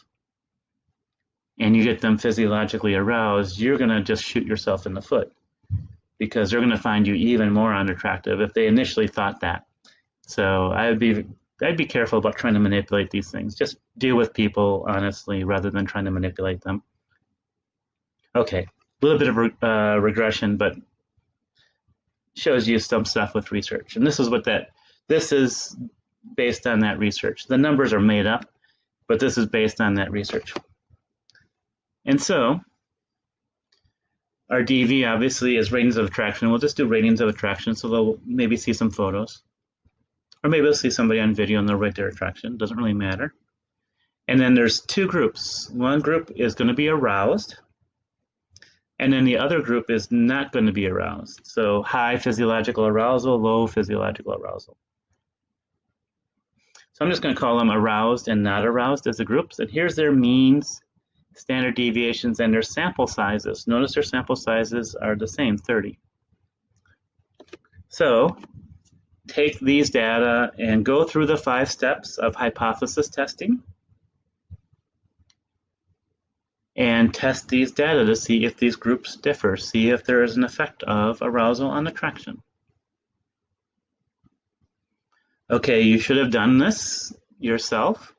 and you get them physiologically aroused, you're going to just shoot yourself in the foot because they're going to find you even more unattractive if they initially thought that. So I would be I'd be careful about trying to manipulate these things. Just deal with people honestly rather than trying to manipulate them. Okay, a little bit of uh, regression, but shows you some stuff with research. And this is what that, this is based on that research. The numbers are made up, but this is based on that research. And so, our DV obviously is ratings of attraction. We'll just do ratings of attraction, so they'll maybe see some photos. Or maybe they'll see somebody on video and they'll rate their attraction. Doesn't really matter. And then there's two groups. One group is going to be aroused, and then the other group is not going to be aroused. So high physiological arousal, low physiological arousal. So I'm just going to call them aroused and not aroused as the groups. And here's their means, standard deviations, and their sample sizes. Notice their sample sizes are the same, 30. So take these data and go through the five steps of hypothesis testing. And test these data to see if these groups differ, see if there is an effect of arousal on attraction. Okay, you should have done this yourself.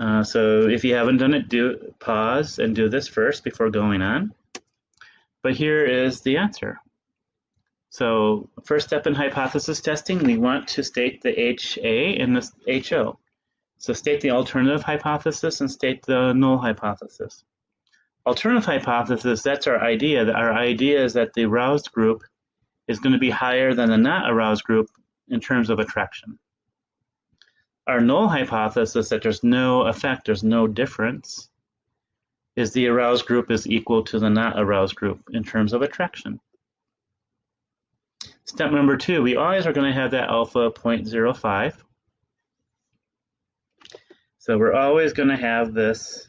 Uh, so if you haven't done it, do pause and do this first before going on. But here is the answer. So first step in hypothesis testing, we want to state the HA and the HO. So state the alternative hypothesis and state the null hypothesis. Alternative hypothesis, that's our idea. Our idea is that the aroused group is going to be higher than the not aroused group in terms of attraction. Our null hypothesis that there's no effect, there's no difference, is the aroused group is equal to the not aroused group in terms of attraction. Step number two, we always are going to have that alpha 0.05. So we're always going to have this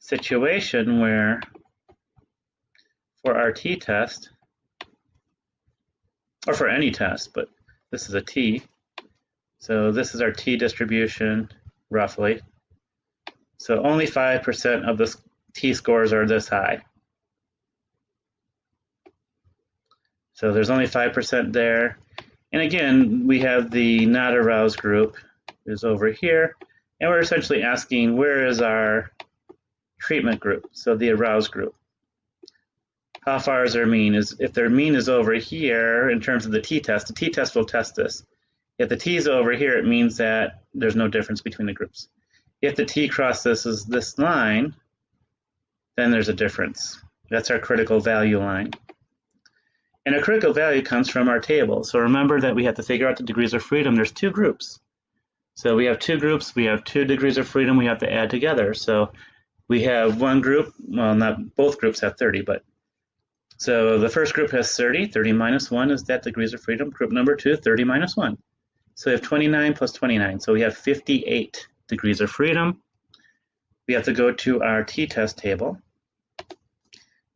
situation where for our t-test, or for any test, but this is a t, so this is our t distribution roughly. So only 5% of the t-scores are this high. So there's only 5% there. And again, we have the not aroused group is over here. And we're essentially asking where is our treatment group, so the aroused group. How far is their mean? Is If their mean is over here in terms of the t-test, the t-test will test this. If the t is over here, it means that there's no difference between the groups. If the t crosses this this line, then there's a difference. That's our critical value line. And a critical value comes from our table. So remember that we have to figure out the degrees of freedom. There's two groups. So we have two groups, we have two degrees of freedom we have to add together. So we have one group, well, not both groups have 30, but so the first group has 30, 30 minus 1 is that degrees of freedom. Group number two, 30 minus 1. So we have 29 plus 29, so we have 58 degrees of freedom. We have to go to our t-test table.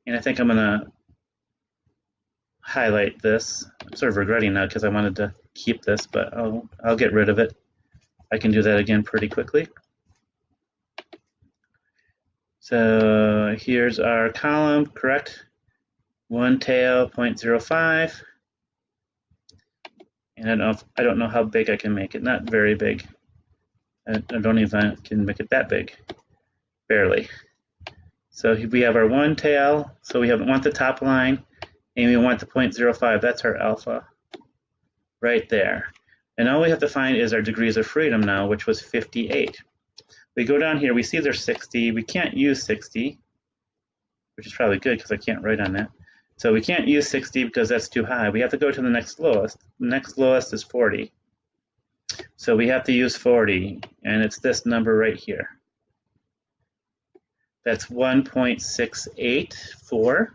And I think I'm going to highlight this. I'm sort of regretting that because I wanted to keep this, but I'll, I'll get rid of it. I can do that again pretty quickly. So here's our column, correct? One tail, 0.05. And I don't, know if, I don't know how big I can make it. Not very big. I, don't even can make it that big. Barely. So we have our one tail. So we have want the top line, and we want the 0.05. That's our alpha right there. And all we have to find is our degrees of freedom now, which was 58. We go down here, we see there's 60. We can't use 60, which is probably good because I can't write on that. So we can't use 60 because that's too high. We have to go to the next lowest. The next lowest is 40. So we have to use 40, and it's this number right here. That's 1.684.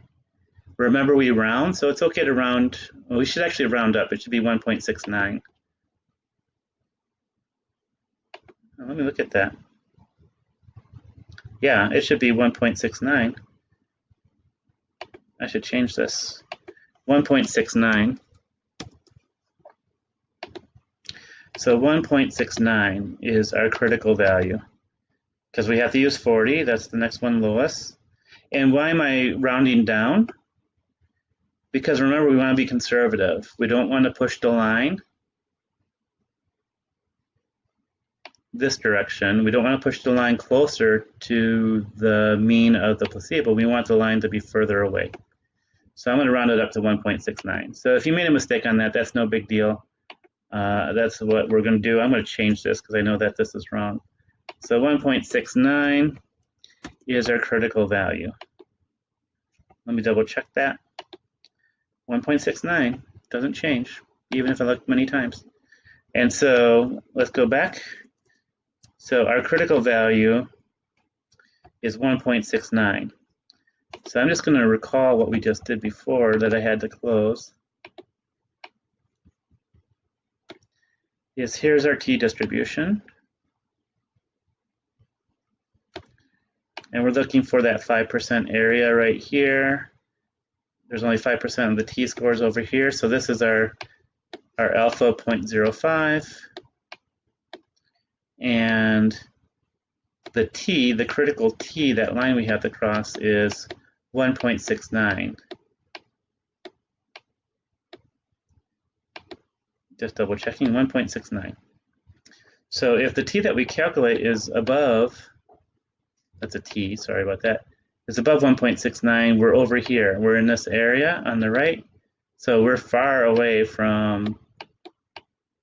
Remember we round, so it's okay to round, well, we should actually round up. It should be 1.69. Oh, let me look at that. Yeah, it should be 1.69. I should change this. 1.69. So 1.69 is our critical value because we have to use 40. That's the next one lowest. And why am I rounding down? because remember, we want to be conservative. We don't want to push the line this direction. We don't want to push the line closer to the mean of the placebo. We want the line to be further away. So I'm going to round it up to 1.69. So if you made a mistake on that, that's no big deal. Uh, that's what we're going to do. I'm going to change this because I know that this is wrong. So 1.69 is our critical value. Let me double check that. 1.69 doesn't change, even if I look many times. And so let's go back. So our critical value is 1.69. So I'm just going to recall what we just did before that I had to close. Is here's our t-distribution. And we're looking for that 5% area right here. There's only 5% of the t-scores over here. So this is our, our alpha 0.05. And the t, the critical t, that line we have to cross is 1.69. Just double checking, 1.69. So if the t that we calculate is above, that's a t, sorry about that, is above 1.69, we're over here. We're in this area on the right. So we're far away from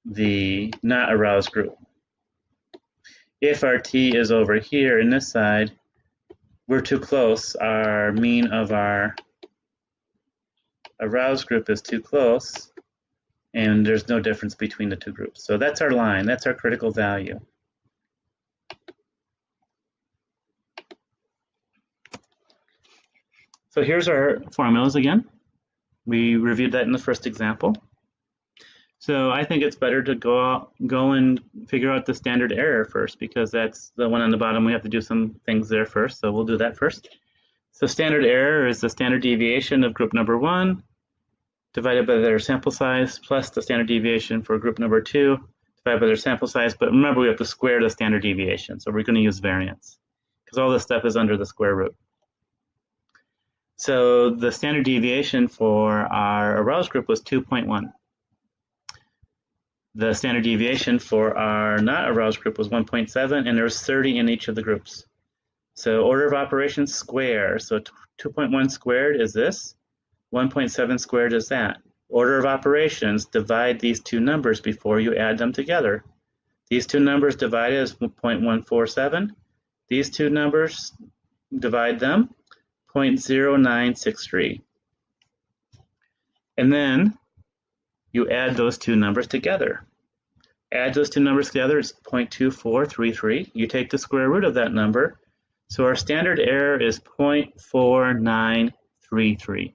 the not aroused group. If our t is over here in this side, we're too close. Our mean of our aroused group is too close, and there's no difference between the two groups. So that's our line. That's our critical value. So here's our formulas again. We reviewed that in the first example. So I think it's better to go out, go and figure out the standard error first because that's the one on the bottom. We have to do some things there first, so we'll do that first. So standard error is the standard deviation of group number one divided by their sample size plus the standard deviation for group number two divided by their sample size. But remember, we have to square the standard deviation, so we're going to use variance because all this stuff is under the square root. So the standard deviation for our aroused group was 2.1. The standard deviation for our not aroused group was 1.7, and there was 30 in each of the groups. So order of operations square. So 2.1 squared is this. 1.7 squared is that. Order of operations, divide these two numbers before you add them together. These two numbers divided is 0.147. These two numbers, divide them, 0.0963. And then you add those two numbers together. Add those two numbers together, it's 0.2433. You take the square root of that number. So our standard error is 0.4933.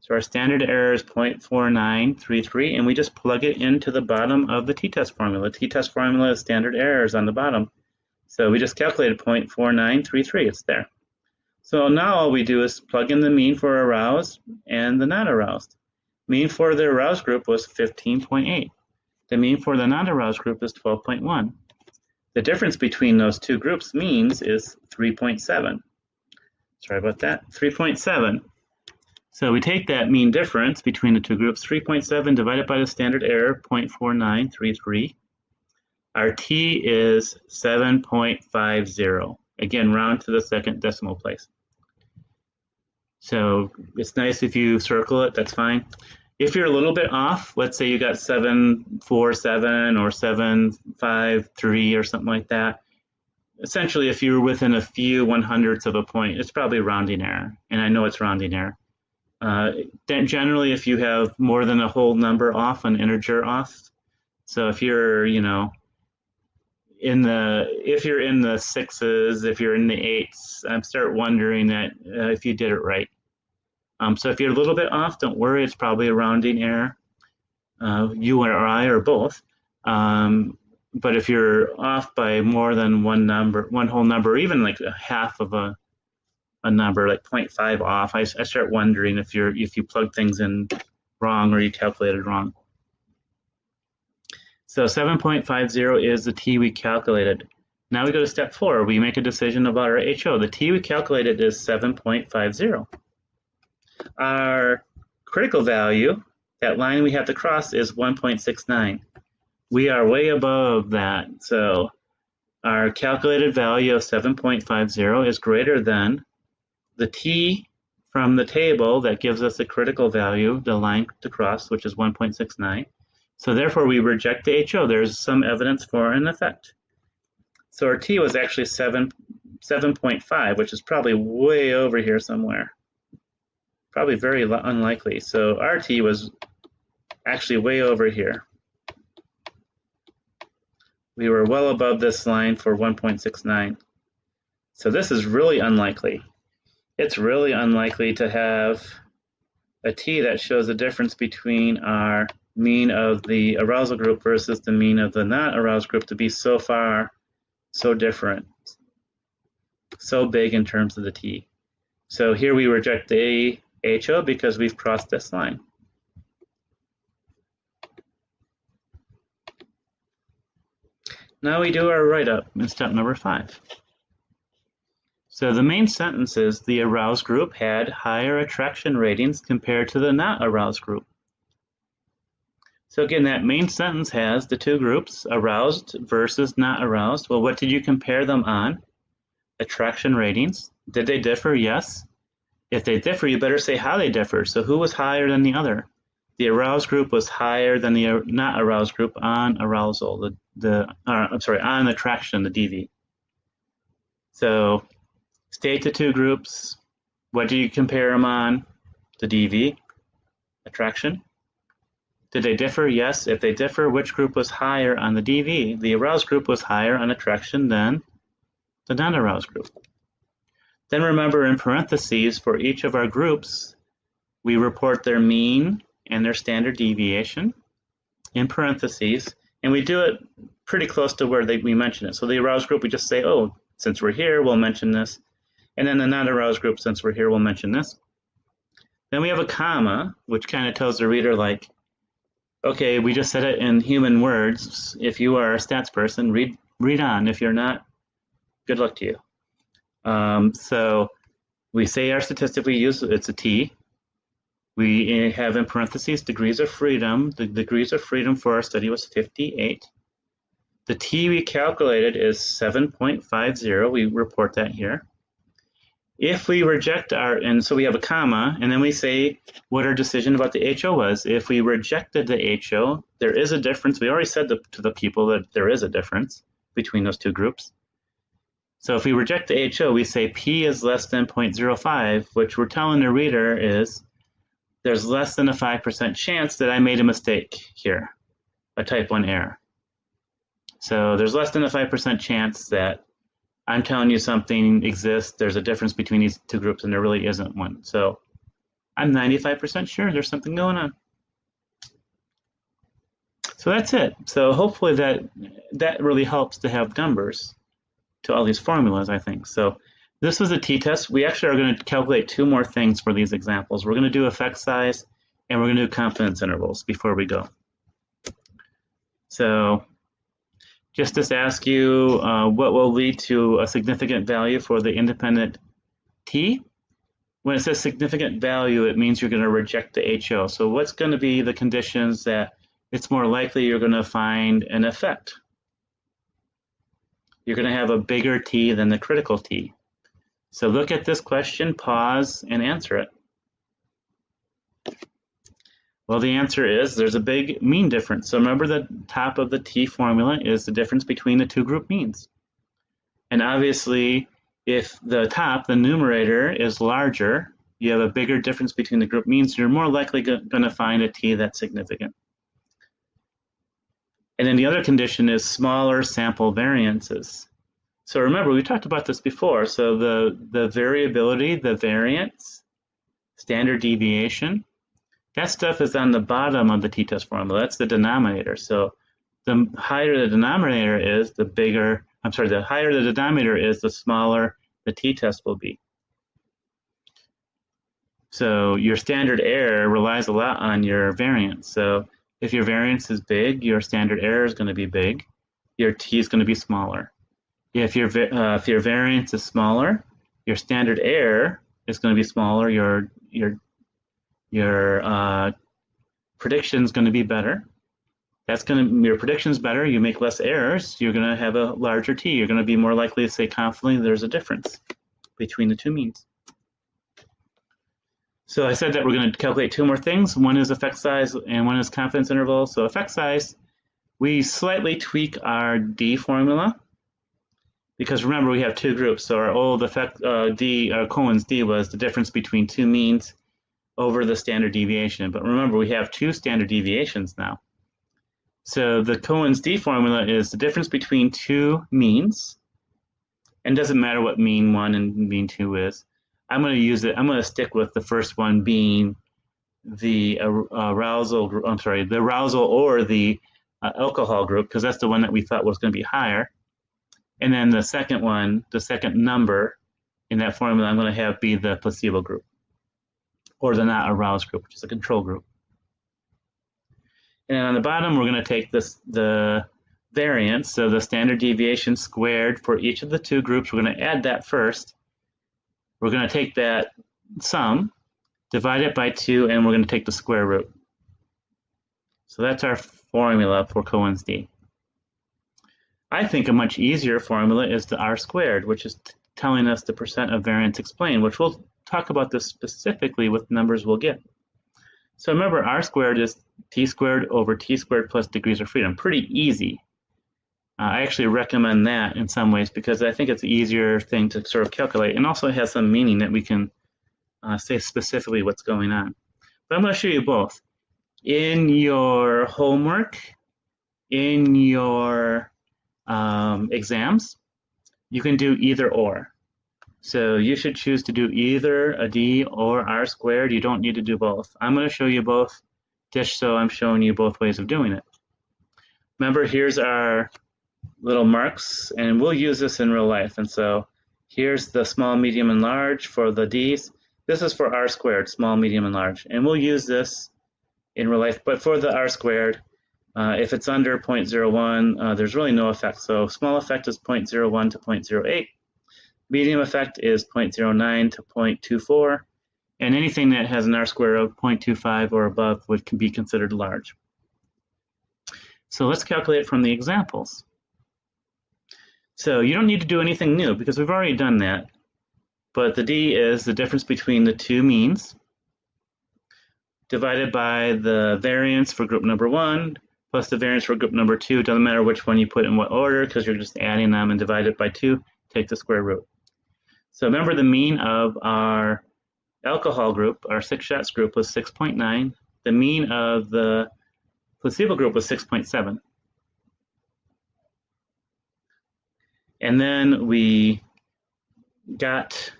So our standard error is 0.4933, and we just plug it into the bottom of the t-test formula. T-test formula is standard errors on the bottom. So we just calculated 0.4933, it's there. So now all we do is plug in the mean for aroused and the not aroused. Mean for the aroused group was 15.8. The mean for the non-aroused group is 12.1. The difference between those two groups means is 3.7. Sorry about that, 3.7. So we take that mean difference between the two groups, 3.7 divided by the standard error, 0.4933. Our t is 7.50. Again, round to the second decimal place. So it's nice if you circle it, that's fine. If you're a little bit off, let's say you got 747 or 753 or something like that, essentially if you're within a few one hundredths of a point, it's probably rounding error. And I know it's rounding error. Uh, generally, if you have more than a whole number off, an integer off, so if you're, you know, in the if you're in the sixes, if you're in the eights, I start wondering that uh, if you did it right. Um, so if you're a little bit off, don't worry, it's probably a rounding error. Uh, you or I or both. Um, but if you're off by more than one number, one whole number, even like a half of a a number, like 0.5 off, I, I start wondering if you're if you plug things in wrong or you calculated wrong. So 7.50 is the T we calculated. Now we go to step four. We make a decision about our HO. The T we calculated is 7.50. Our critical value, that line we have to cross is 1.69. We are way above that. So our calculated value of 7.50 is greater than the t from the table that gives us the critical value, the line to cross, which is 1.69. So therefore we reject the HO. There's some evidence for an effect. So our t was actually 7, 7.5, which is probably way over here somewhere. Probably very unlikely. So our t was actually way over here. We were well above this line for 1.69. So this is really unlikely it's really unlikely to have a t that shows a difference between our mean of the arousal group versus the mean of the not arousal group to be so far so different, so big in terms of the t. So here we reject the HO because we've crossed this line. Now we do our write-up in step number five. So the main sentence is the aroused group had higher attraction ratings compared to the not aroused group. So again, that main sentence has the two groups, aroused versus not aroused. Well, what did you compare them on? Attraction ratings. Did they differ? Yes. If they differ, you better say how they differ. So who was higher than the other? The aroused group was higher than the not aroused group on arousal, the, the uh, I'm sorry, on attraction, the DV. So State the two groups. What do you compare them on? The DV, attraction. Did they differ? Yes. If they differ, which group was higher on the DV? The aroused group was higher on attraction than the non-aroused group. Then remember in parentheses, for each of our groups, we report their mean and their standard deviation in parentheses, and we do it pretty close to where they, we mention it. So the aroused group, we just say, oh, since we're here, we'll mention this. And then the non-aroused group, since we're here, we'll mention this. Then we have a comma, which kind of tells the reader like, okay, we just said it in human words. If you are a stats person, read read on. If you're not, good luck to you. Um, so we say our statistic we use, it's a T. We have in parentheses degrees of freedom. The degrees of freedom for our study was 58. The T we calculated is 7.50. We report that here. If we reject our, and so we have a comma, and then we say what our decision about the HO was. If we rejected the HO, there is a difference. We already said to the people that there is a difference between those two groups. So if we reject the HO, we say P is less than 0.05, which we're telling the reader is there's less than a 5% chance that I made a mistake here, a type 1 error. So there's less than a 5% chance that I'm telling you something exists, there's a difference between these two groups, and there really isn't one. So I'm 95% sure there's something going on. So that's it. So hopefully that that really helps to have numbers to all these formulas, I think. So this was a t-test. We actually are going to calculate two more things for these examples. We're going to do effect size, and we're going to do confidence intervals before we go. So just to ask you uh, what will lead to a significant value for the independent t. When it says significant value, it means you're going to reject the HO. So what's going to be the conditions that it's more likely you're going to find an effect? You're going to have a bigger t than the critical t. So look at this question, pause, and answer it. Well, the answer is there's a big mean difference. So remember the top of the t formula is the difference between the two group means. And obviously, if the top, the numerator, is larger, you have a bigger difference between the group means, you're more likely going to find a t that's significant. And then the other condition is smaller sample variances. So remember, we talked about this before. So the, the variability, the variance, standard deviation, that stuff is on the bottom of the t-test formula. That's the denominator. So the higher the denominator is, the bigger, I'm sorry, the higher the denominator is, the smaller the t-test will be. So your standard error relies a lot on your variance. So if your variance is big, your standard error is going to be big. Your t is going to be smaller. If your uh, if your variance is smaller, your standard error is going to be smaller. Your your Your uh, prediction is going to be better. That's going to your prediction's better. You make less errors. You're going to have a larger t. You're going to be more likely to say confidently there's a difference between the two means. So I said that we're going to calculate two more things. One is effect size and one is confidence interval. So effect size, we slightly tweak our D formula because remember we have two groups. So our old effect uh, D, our Cohen's D was the difference between two means over the standard deviation. But remember we have two standard deviations now. So the Cohen's D formula is the difference between two means, and doesn't matter what mean one and mean two is. I'm going to use it. I'm going to stick with the first one being the arousal. I'm sorry, the arousal or the uh, alcohol group because that's the one that we thought was going to be higher. And then the second one, the second number in that formula, I'm going to have be the placebo group or the not aroused group, which is a control group. And on the bottom, we're going to take this the variance, so the standard deviation squared for each of the two groups. We're going to add that first. We're going to take that sum, divide it by 2, and we're going to take the square root. So that's our formula for Cohen's d. I think a much easier formula is the r squared, which is telling us the percent of variance explained, which we'll talk about this specifically with numbers we'll get. So remember, r squared is t squared over t squared plus degrees of freedom. Pretty easy. Uh, I actually recommend that in some ways because I think it's an easier thing to sort of calculate and also it has some meaning that we can uh, say specifically what's going on. But I'm going to show you both. In your homework, in your um, exams, you can do either or. So you should choose to do either a D or R squared. You don't need to do both. I'm going to show you both just so I'm showing you both ways of doing it. Remember, here's our little marks, and we'll use this in real life. And so here's the small, medium, and large for the D's. This is for R squared, small, medium, and large. And we'll use this in real life. But for the R squared, uh, if it's under 0.01, uh, there's really no effect. So small effect is 0.01 to 0.08. Medium effect is 0.09 to 0.24, and anything that has an R square of 0.25 or above would can be considered large. So let's calculate from the examples. So you don't need to do anything new because we've already done that. But the D is the difference between the two means divided by the variance for group number one plus the variance for group number two. Doesn't matter which one you put in what order because you're just adding them and divide it by two, take the square root. So remember the mean of our alcohol group, our six shots group was 6.9. The mean of the placebo group was 6.7. And then we got,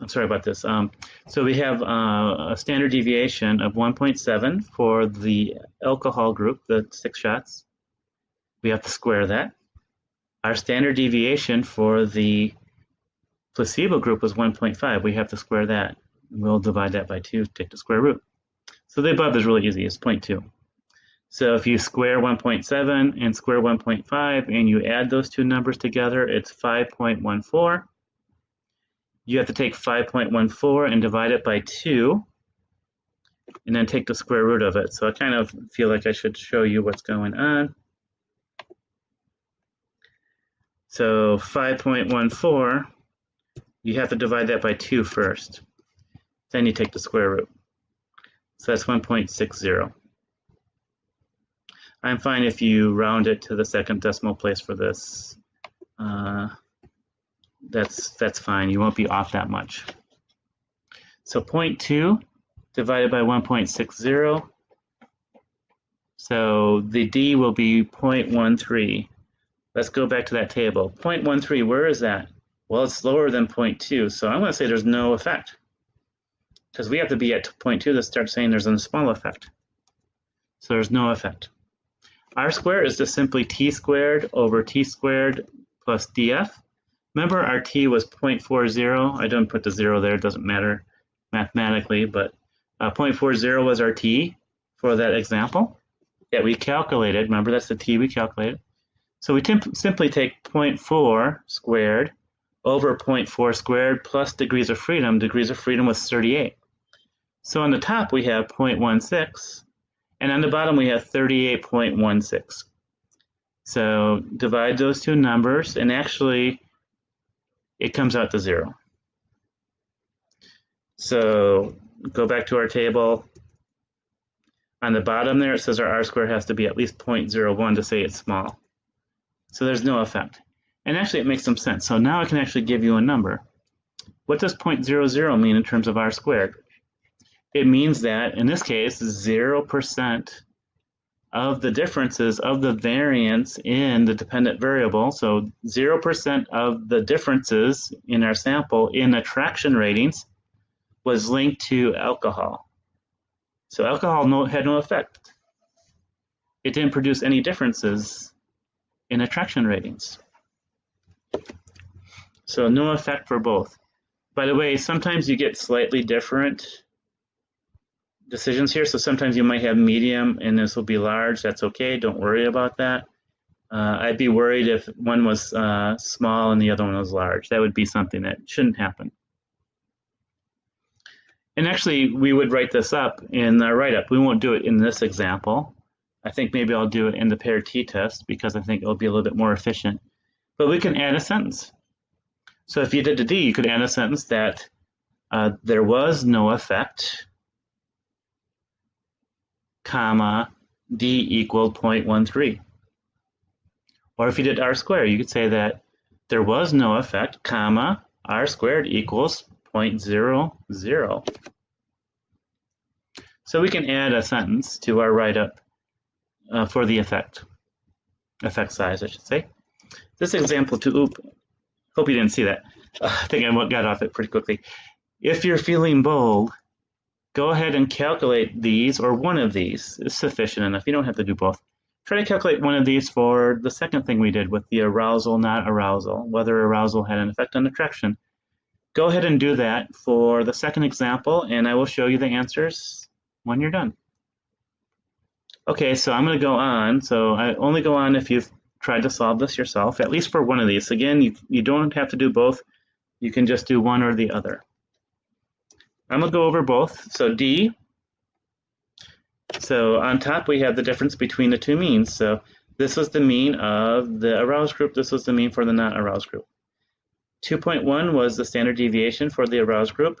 I'm sorry about this. Um, so we have uh, a standard deviation of 1.7 for the alcohol group, the six shots. We have to square that. Our standard deviation for the placebo group was 1.5. We have to square that. We'll divide that by 2, take the square root. So the above is really easy. It's 0.2. So if you square 1.7 and square 1.5 and you add those two numbers together, it's 5.14. You have to take 5.14 and divide it by 2 and then take the square root of it. So I kind of feel like I should show you what's going on. So 5.14 you have to divide that by 2 first. Then you take the square root. So that's 1.60. I'm fine if you round it to the second decimal place for this. Uh, that's, that's fine. You won't be off that much. So 0.2 divided by 1.60. So the D will be 0.13. Let's go back to that table. 0.13, where is that? Well, it's lower than 0.2, so I'm going to say there's no effect. Because we have to be at 0.2 to start saying there's a small effect. So there's no effect. R squared is just simply t squared over t squared plus df. Remember our t was 0.40. I don't put the zero there, it doesn't matter mathematically, but uh, 0.40 was our t for that example that we calculated. Remember, that's the t we calculated. So we simply take 0.4 squared over 0.4 squared plus degrees of freedom. Degrees of freedom was 38. So on the top we have 0.16, and on the bottom we have 38.16. So divide those two numbers, and actually it comes out to zero. So go back to our table. On the bottom there, it says our r squared has to be at least 0.01 to say it's small. So there's no effect. And actually, it makes some sense. So now I can actually give you a number. What does 0.00 mean in terms of r squared? It means that, in this case, 0% of the differences of the variance in the dependent variable, so 0% of the differences in our sample in attraction ratings was linked to alcohol. So alcohol no, had no effect. It didn't produce any differences in attraction ratings. So no effect for both. By the way, sometimes you get slightly different decisions here. So sometimes you might have medium and this will be large. That's okay. Don't worry about that. Uh, I'd be worried if one was uh, small and the other one was large. That would be something that shouldn't happen. And actually, we would write this up in our write-up. We won't do it in this example. I think maybe I'll do it in the pair t-test because I think it'll be a little bit more efficient. But we can add a sentence. So if you did the D, you could add a sentence that uh, there was no effect, comma, D equaled 0.13. Or if you did R squared, you could say that there was no effect, comma, R squared equals 0.00. So we can add a sentence to our write-up uh, for the effect, effect size, I should say. This example to oop, hope you didn't see that. Uh, I think I got off it pretty quickly. If you're feeling bold, go ahead and calculate these, or one of these is sufficient enough. You don't have to do both. Try to calculate one of these for the second thing we did with the arousal, not arousal, whether arousal had an effect on attraction. Go ahead and do that for the second example, and I will show you the answers when you're done. Okay, so I'm going to go on. So I only go on if you've tried to solve this yourself, at least for one of these. Again, you, you don't have to do both. You can just do one or the other. I'm going to go over both. So D, so on top we have the difference between the two means. So this was the mean of the aroused group. This was the mean for the not aroused group. 2.1 was the standard deviation for the aroused group.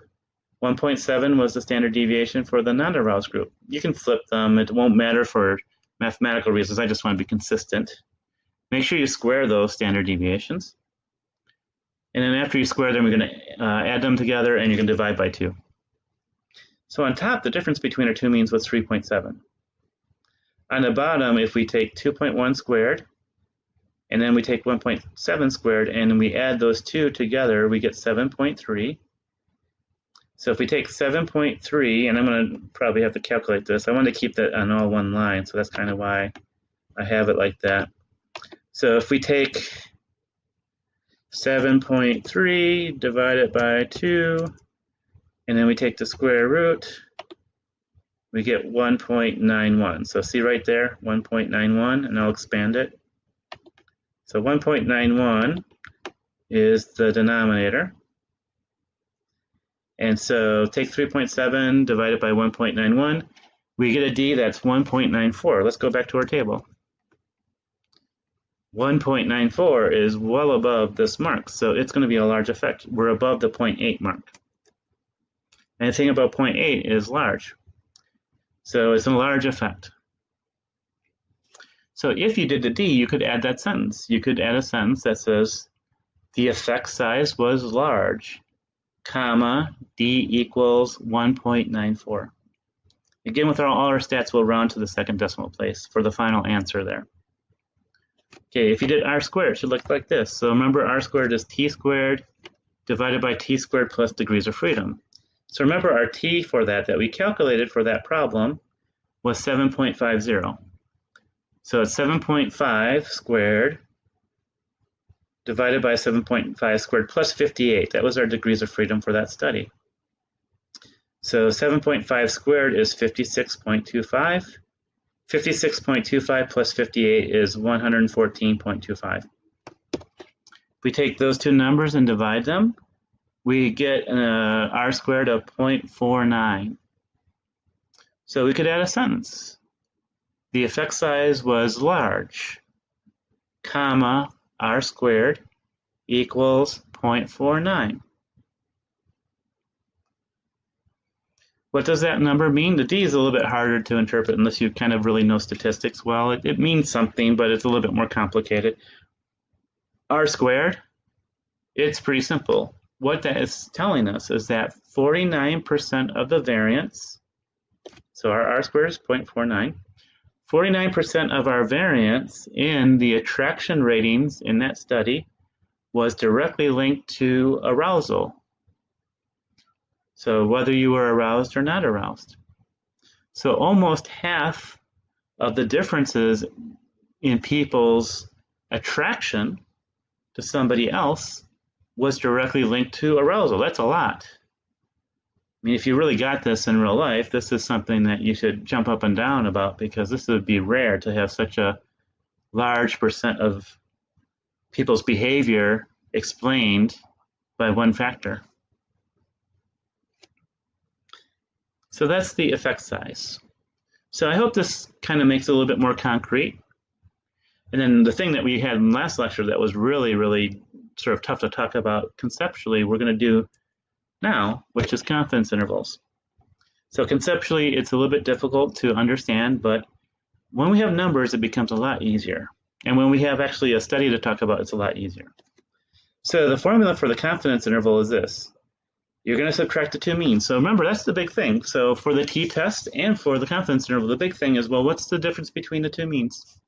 1.7 was the standard deviation for the non-aroused group. You can flip them. It won't matter for mathematical reasons. I just want to be consistent. Make sure you square those standard deviations. And then after you square them, you're going to uh, add them together and you can divide by 2. So on top, the difference between our two means was 3.7. On the bottom, if we take 2.1 squared, and then we take 1.7 squared, and we add those two together, we get 7.3. So if we take 7.3, and I'm going to probably have to calculate this. I want to keep that on all one line, so that's kind of why I have it like that. So if we take 7.3, divide it by 2, and then we take the square root, we get 1.91. So see right there, 1.91, and I'll expand it. So 1.91 is the denominator. And so take 3.7 divided by 1.91. We get a D that's 1.94. Let's go back to our table. 1.94 is well above this mark, so it's going to be a large effect. We're above the 0.8 mark. And the thing about 0.8 is large. So it's a large effect. So if you did the D, you could add that sentence. You could add a sentence that says, the effect size was large comma, D equals 1.94. Again, with our, all our stats, we'll round to the second decimal place for the final answer there. Okay, if you did r squared, it should look like this. So remember, r squared is t squared divided by t squared plus degrees of freedom. So remember, our t for that, that we calculated for that problem, was 7.50. So it's 7.5 squared divided by 7.5 squared plus 58. That was our degrees of freedom for that study. So 7.5 squared is 56.25. 56.25 plus 58 is 114.25. If we take those two numbers and divide them, we get uh, r squared of 0.49. So we could add a sentence. The effect size was large, comma, r squared equals 0.49. What does that number mean? The D is a little bit harder to interpret unless you kind of really know statistics well. It, it means something, but it's a little bit more complicated. R squared, it's pretty simple. What that is telling us is that 49% of the variance, so our R squared is 0.49, 49% of our variance in the attraction ratings in that study was directly linked to arousal. So whether you were aroused or not aroused. So almost half of the differences in people's attraction to somebody else was directly linked to arousal. That's a lot. I mean, if you really got this in real life, this is something that you should jump up and down about because this would be rare to have such a large percent of people's behavior explained by one factor. So that's the effect size. So I hope this kind of makes it a little bit more concrete. And then the thing that we had in last lecture that was really, really sort of tough to talk about conceptually, we're going to do now, which is confidence intervals. So conceptually, it's a little bit difficult to understand, but when we have numbers, it becomes a lot easier. And when we have actually a study to talk about, it's a lot easier. So the formula for the confidence interval is this you're going to subtract the two means. So remember, that's the big thing. So for the t-test and for the confidence interval, the big thing is, well, what's the difference between the two means?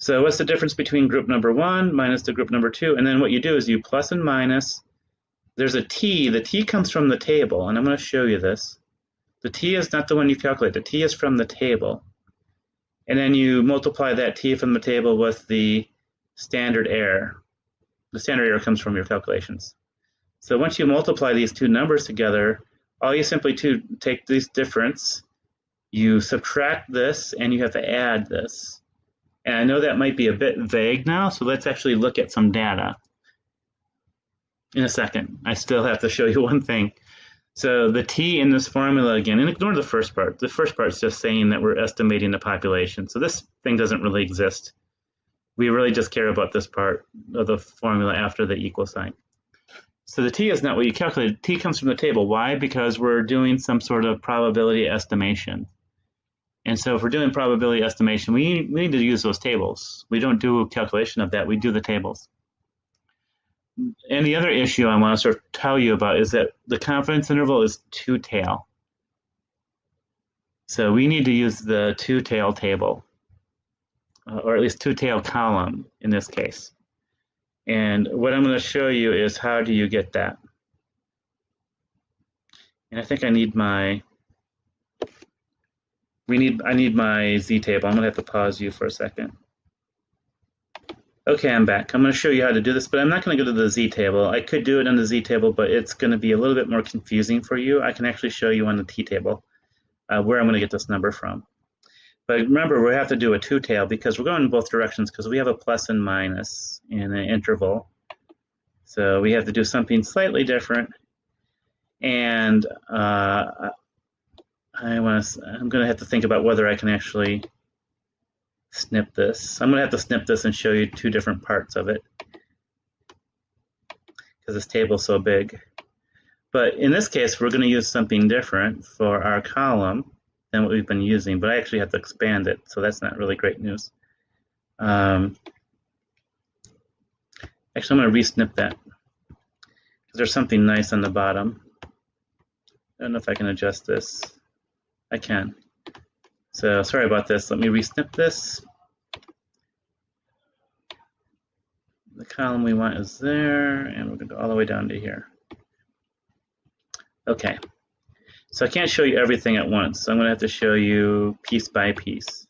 So what's the difference between group number one minus the group number two? And then what you do is you plus and minus. There's a t. The t comes from the table, and I'm going to show you this. The t is not the one you calculate. The t is from the table. And then you multiply that t from the table with the standard error. The standard error comes from your calculations. So once you multiply these two numbers together, all you simply to take this difference, you subtract this, and you have to add this. And I know that might be a bit vague now, so let's actually look at some data in a second. I still have to show you one thing. So the t in this formula again, and ignore the first part. The first part is just saying that we're estimating the population. So this thing doesn't really exist. We really just care about this part of the formula after the equal sign. So the t is not what you calculate. T comes from the table. Why? Because we're doing some sort of probability estimation. And so if we're doing probability estimation, we, we need to use those tables. We don't do a calculation of that. We do the tables. And the other issue I want to sort of tell you about is that the confidence interval is two-tail. So we need to use the two-tail table, uh, or at least two-tail column in this case. And what I'm going to show you is how do you get that. And I think I need my, we need, I need my Z table. I'm going to have to pause you for a second. Okay, I'm back. I'm going to show you how to do this, but I'm not going to go to the Z table. I could do it on the Z table, but it's going to be a little bit more confusing for you. I can actually show you on the T table uh, where I'm going to get this number from. But remember, we have to do a two-tail because we're going in both directions because we have a plus and minus in an interval. So we have to do something slightly different. And uh, I want to, I'm going to have to think about whether I can actually snip this. I'm going to have to snip this and show you two different parts of it because this table is so big. But in this case, we're going to use something different for our column than what we've been using, but I actually have to expand it, so that's not really great news. Um, actually, I'm going to re-snip that because there's something nice on the bottom. I don't know if I can adjust this. I can. So sorry about this. Let me re-snip this. The column we want is there, and we're going to go all the way down to here. Okay. So I can't show you everything at once. So I'm going to have to show you piece by piece.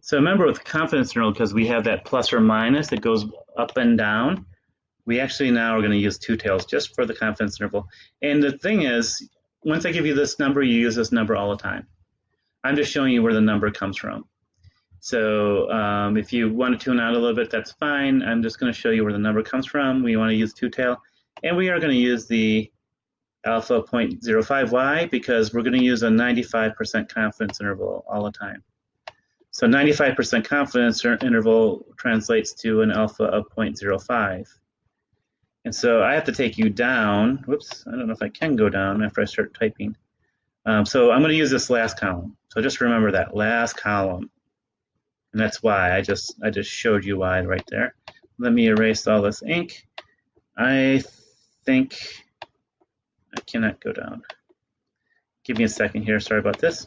So remember with confidence interval, because we have that plus or minus that goes up and down, we actually now are going to use two tails just for the confidence interval. And the thing is, once I give you this number, you use this number all the time. I'm just showing you where the number comes from. So um, if you want to tune out a little bit, that's fine. I'm just going to show you where the number comes from. We want to use two tail. And we are going to use the alpha 0.05y Because we're going to use a 95% confidence interval all the time. So 95% confidence interval translates to an alpha of 0.05. And so I have to take you down. Whoops, I don't know if I can go down after I start typing. Um, so I'm going to use this last column. So just remember that last column. And that's why I just I just showed you why right there. Let me erase all this ink. I think I cannot go down. Give me a second here. Sorry about this.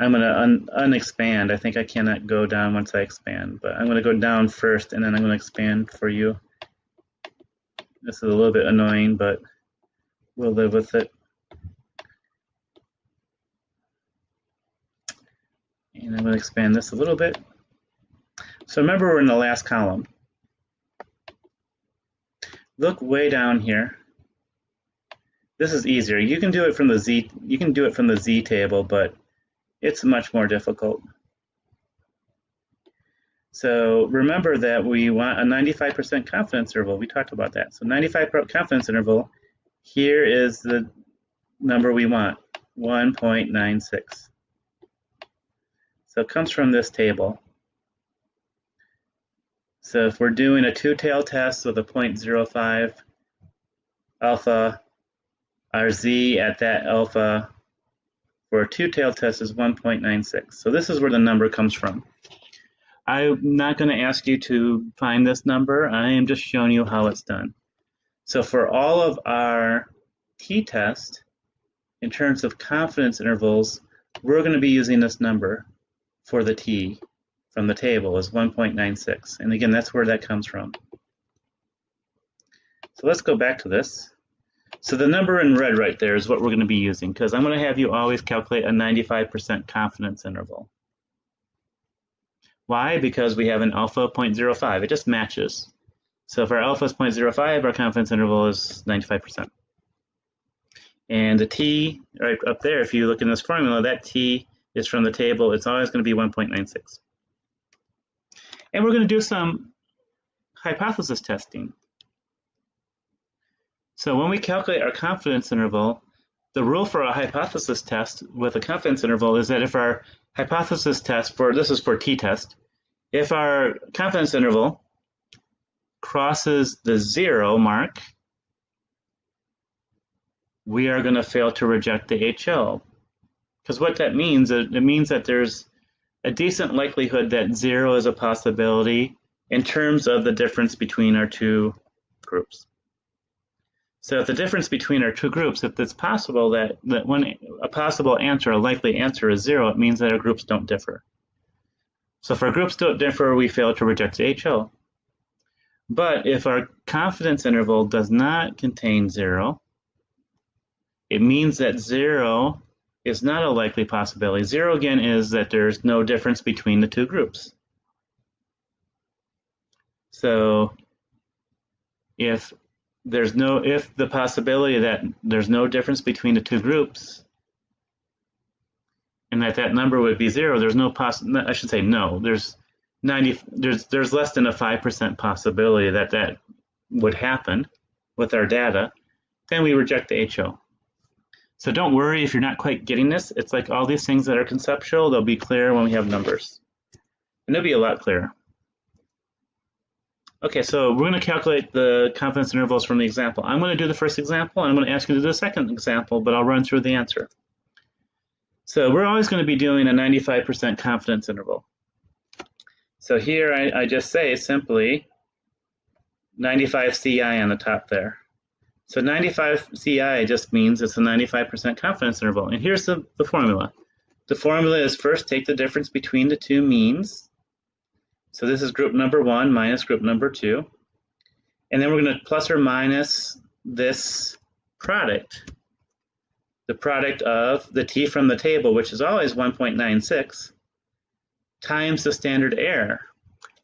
I'm going to un unexpand. I think I cannot go down once I expand, but I'm going to go down first and then I'm going to expand for you. This is a little bit annoying, but we'll live with it. And I'm going to expand this a little bit. So remember we're in the last column. Look way down here. This is easier. You can do it from the Z you can do it from the Z table, but it's much more difficult. So remember that we want a 95% confidence interval. We talked about that. So 95% confidence interval, here is the number we want, 1.96. So it comes from this table. So if we're doing a two-tail test with a 0.05 alpha, our z at that alpha for a two-tail test is 1.96. So this is where the number comes from. I'm not going to ask you to find this number. I am just showing you how it's done. So for all of our t-test, in terms of confidence intervals, we're going to be using this number for the t from the table is 1.96. And again, that's where that comes from. So let's go back to this. So the number in red right there is what we're going to be using because I'm going to have you always calculate a 95% confidence interval. Why? Because we have an alpha 0.05. It just matches. So if our alpha is 0.05, our confidence interval is 95%. And the t right up there, if you look in this formula, that t is from the table. It's always going to be 1.96. And we're going to do some hypothesis testing. So when we calculate our confidence interval, the rule for a hypothesis test with a confidence interval is that if our hypothesis test for, this is for t-test, if our confidence interval crosses the zero mark, we are going to fail to reject the HO. Because what that means, it means that there's a decent likelihood that zero is a possibility in terms of the difference between our two groups. So if the difference between our two groups, if it's possible that, that when a possible answer, a likely answer is zero, it means that our groups don't differ. So if our groups don't differ, we fail to reject HO. But if our confidence interval does not contain zero, it means that zero is not a likely possibility. Zero again is that there's no difference between the two groups. So if there's no if the possibility that there's no difference between the two groups and that that number would be zero there's no poss I should say no. There's 90 there's there's less than a 5% possibility that that would happen with our data then we reject the HO so don't worry if you're not quite getting this. It's like all these things that are conceptual they'll be clear when we have numbers. And they'll be a lot clearer Okay, so we're going to calculate the confidence intervals from the example. I'm going to do the first example, and I'm going to ask you to do the second example, but I'll run through the answer. So we're always going to be doing a 95% confidence interval. So here I, I just say simply 95 CI on the top there. So 95 CI just means it's a 95% confidence interval. And here's the, the formula. The formula is first take the difference between the two means, so this is group number one minus group number two. And then we're going to plus or minus this product, the product of the t from the table, which is always 1.96, times the standard error.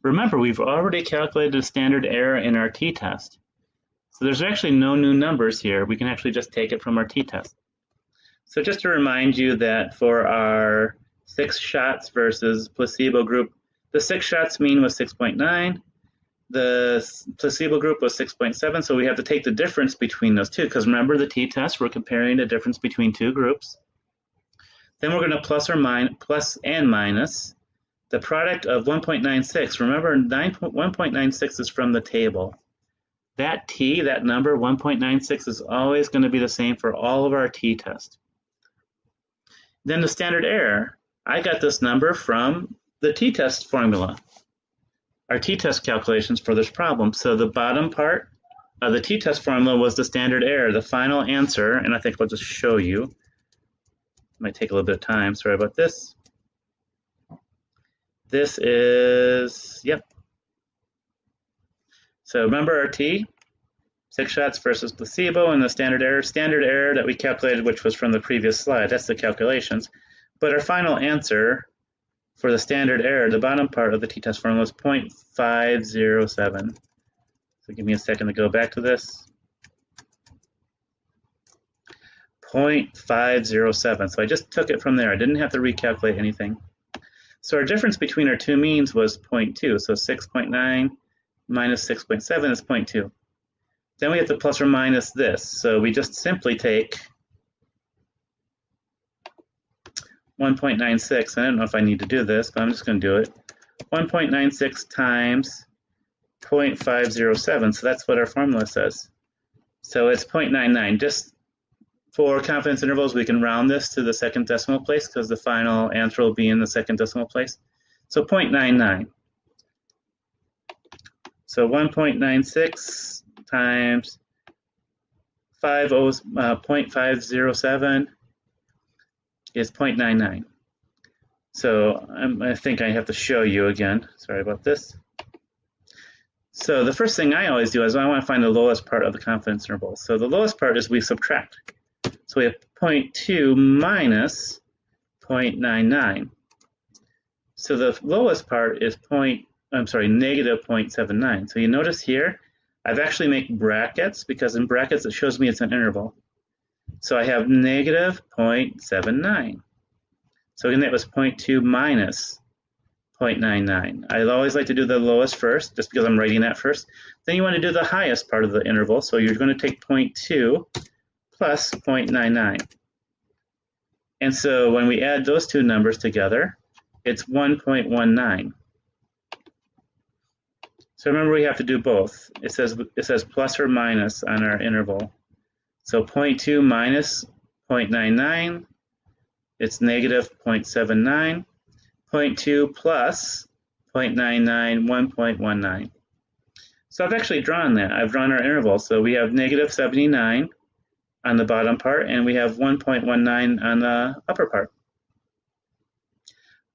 Remember, we've already calculated the standard error in our t-test. So there's actually no new numbers here. We can actually just take it from our t-test. So just to remind you that for our six shots versus placebo group, the six shots mean was 6.9. The placebo group was 6.7, so we have to take the difference between those two, because remember the t-test, we're comparing the difference between two groups. Then we're going to plus or minus, plus and minus the product of 1.96. Remember, 1.96 is from the table. That t, that number, 1.96, is always going to be the same for all of our t-tests. Then the standard error. I got this number from the t-test formula our t-test calculations for this problem. So the bottom part of the t-test formula was the standard error, the final answer, and I think I'll just show you. It might take a little bit of time, sorry about this. This is, yep. So remember our t, six shots versus placebo, and the standard error. Standard error that we calculated, which was from the previous slide, that's the calculations. But our final answer for the standard error, the bottom part of the t-test formula is 0.507. So give me a second to go back to this. 0.507. So I just took it from there. I didn't have to recalculate anything. So our difference between our two means was 0.2. So 6.9 minus 6.7 is 0.2. Then we have to plus or minus this. So we just simply take 1.96. I don't know if I need to do this, but I'm just going to do it. 1.96 times 0.507. So that's what our formula says. So it's 0.99. Just for confidence intervals, we can round this to the second decimal place because the final answer will be in the second decimal place. So 0.99. So 1.96 times 5, uh, 0.507 is 0.99. So um, I think I have to show you again. Sorry about this. So the first thing I always do is I want to find the lowest part of the confidence interval. So the lowest part is we subtract. So we have 0.2 minus 0.99. So the lowest part is point, I'm sorry, negative 0.79. So you notice here, I've actually made brackets because in brackets it shows me it's an interval. So I have negative 0.79. So again, that was 0.2 minus 0.99. I always like to do the lowest first, just because I'm writing that first. Then you want to do the highest part of the interval. So you're going to take 0.2 plus 0.99. And so when we add those two numbers together, it's 1.19. So remember we have to do both. It says it says plus or minus on our interval. So 0.2 minus 0.99, it's negative 0.79. 0.2 plus 0.99, 1.19. So I've actually drawn that. I've drawn our interval. So we have negative 79 on the bottom part, and we have 1.19 on the upper part.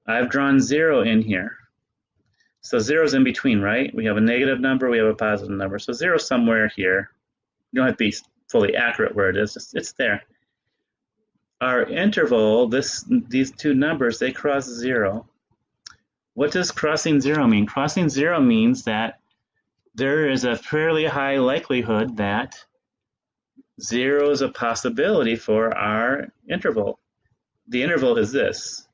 I've drawn zero in here. So zero is in between, right? We have a negative number, we have a positive number. So zero somewhere here. You don't have to be fully accurate where it is, it's, it's there. Our interval, this these two numbers, they cross zero. What does crossing zero mean? Crossing zero means that there is a fairly high likelihood that zero is a possibility for our interval. The interval is this,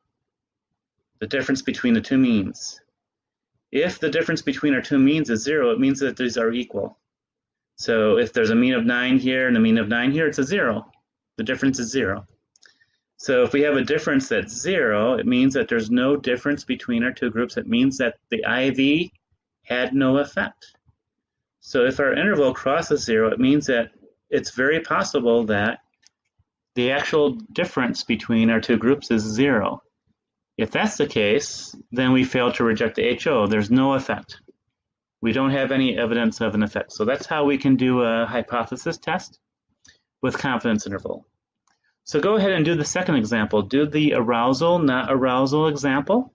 the difference between the two means. If the difference between our two means is zero, it means that these are equal. So if there's a mean of 9 here and a mean of 9 here, it's a 0. The difference is 0. So if we have a difference that's 0, it means that there's no difference between our two groups. It means that the IV had no effect. So if our interval crosses 0, it means that it's very possible that the actual difference between our two groups is 0. If that's the case, then we fail to reject the HO. There's no effect we don't have any evidence of an effect. So that's how we can do a hypothesis test with confidence interval. So go ahead and do the second example. Do the arousal, not arousal example.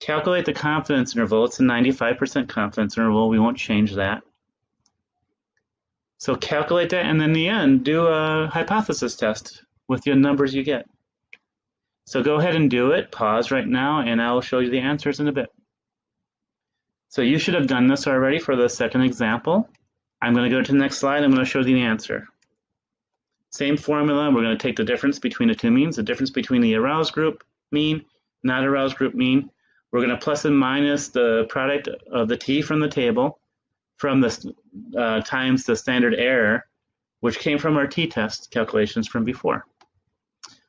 Calculate the confidence interval. It's a 95% confidence interval. We won't change that. So calculate that, and then in the end, do a hypothesis test with the numbers you get. So go ahead and do it. Pause right now, and I will show you the answers in a bit. So you should have done this already for the second example. I'm going to go to the next slide. I'm going to show the answer. Same formula. We're going to take the difference between the two means, the difference between the aroused group mean, not aroused group mean. We're going to plus and minus the product of the t from the table from the uh, times the standard error, which came from our t-test calculations from before.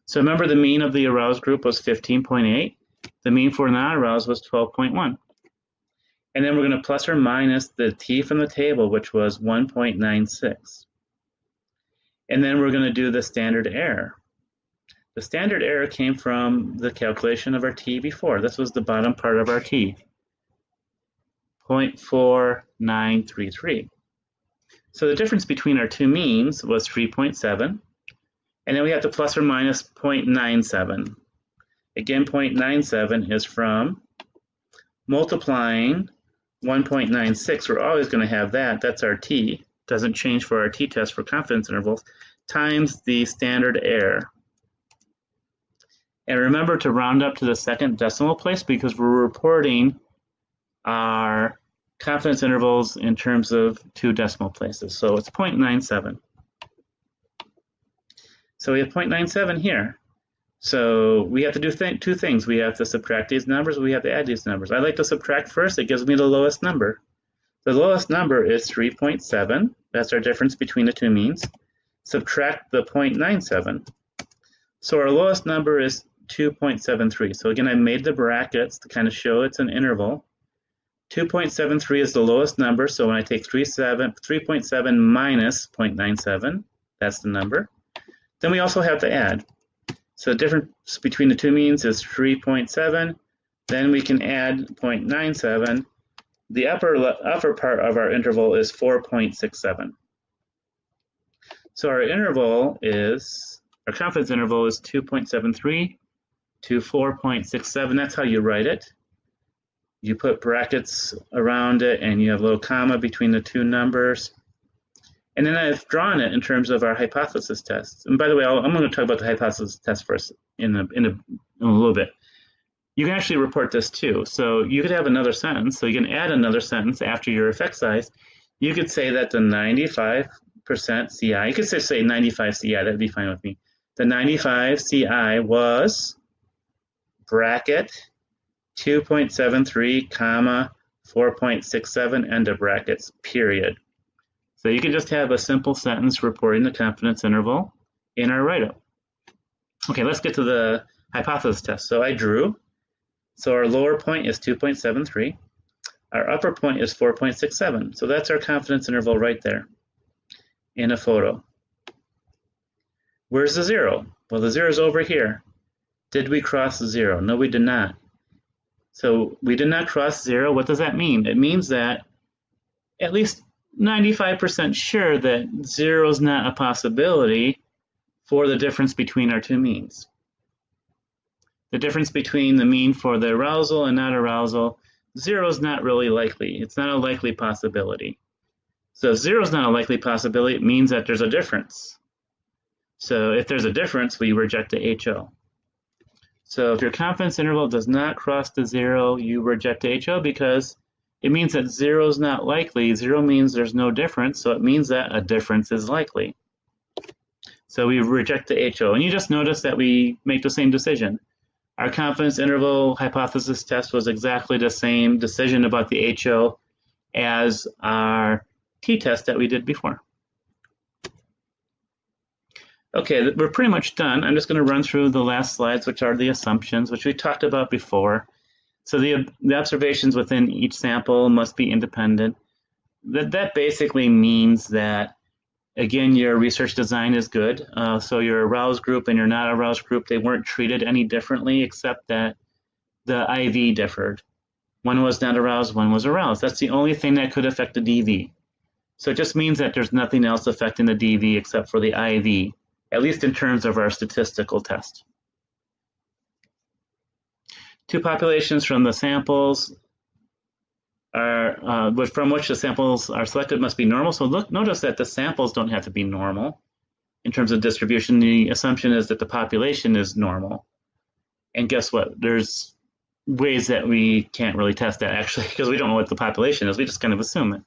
So remember the mean of the aroused group was 15.8. The mean for non-aroused was 12.1. And then we're going to plus or minus the t from the table, which was 1.96. And then we're going to do the standard error. The standard error came from the calculation of our t before. This was the bottom part of our t, 0.4933. So the difference between our two means was 3.7, and then we have to plus or minus 0.97. Again, 0.97 is from multiplying 1.96. We're always going to have that. That's our t. Doesn't change for our t-test for confidence intervals, times the standard error. And remember to round up to the second decimal place because we're reporting our confidence intervals in terms of two decimal places. So it's 0.97. So we have 0.97 here. So we have to do th two things. We have to subtract these numbers, we have to add these numbers. I like to subtract first, it gives me the lowest number. The lowest number is 3.7. That's our difference between the two means. Subtract the 0.97. So our lowest number is 2.73. So again, I made the brackets to kind of show it's an interval. 2.73 is the lowest number, so when I take 3.7 minus 0.97, that's the number. Then we also have to add. So the difference between the two means is 3.7. Then we can add 0.97. The upper, upper part of our interval is 4.67. So our interval is, our confidence interval is 2.73 to 4.67. That's how you write it. You put brackets around it and you have a little comma between the two numbers. And then I've drawn it in terms of our hypothesis tests. And by the way, i am going to talk about the hypothesis test first in a, in, a, in a little bit. You can actually report this too. So you could have another sentence. So you can add another sentence after your effect size. You could say that the 95% CI, you could say, say 95 CI, that'd be fine with me. The 95 CI was bracket 2.73 comma 4.67 end of brackets period. So you can just have a simple sentence reporting the confidence interval in our write-up. Okay, let's get to the hypothesis test. So I drew. So our lower point is 2.73. Our upper point is 4.67. So that's our confidence interval right there in a photo. Where's the zero? Well, the zero is over here. Did we cross zero? No, we did not. So we did not cross zero. What does that mean? It means that at least 95% sure that zero is not a possibility for the difference between our two means. The difference between the mean for the arousal and not arousal, zero is not really likely. It's not a likely possibility. So zero is not a likely possibility. It means that there's a difference. So if there's a difference, we reject the HO. So if your confidence interval does not cross the zero, you reject the HO because it means that zero is not likely. Zero means there's no difference, so it means that a difference is likely. So we reject the HO. And you just notice that we make the same decision. Our confidence interval hypothesis test was exactly the same decision about the HO as our t-test that we did before. Okay, we're pretty much done. I'm just going to run through the last slides, which are the assumptions, which we talked about before. So the, the observations within each sample must be independent. That, that basically means that, again, your research design is good. Uh, so your aroused group and your not aroused group, they weren't treated any differently except that the IV differed. One was not aroused, one was aroused. That's the only thing that could affect the DV. So it just means that there's nothing else affecting the DV except for the IV, at least in terms of our statistical test. Two populations from the samples are uh, from which the samples are selected must be normal. So look, notice that the samples don't have to be normal in terms of distribution. The assumption is that the population is normal. And guess what? There's ways that we can't really test that actually because we don't know what the population is. We just kind of assume it.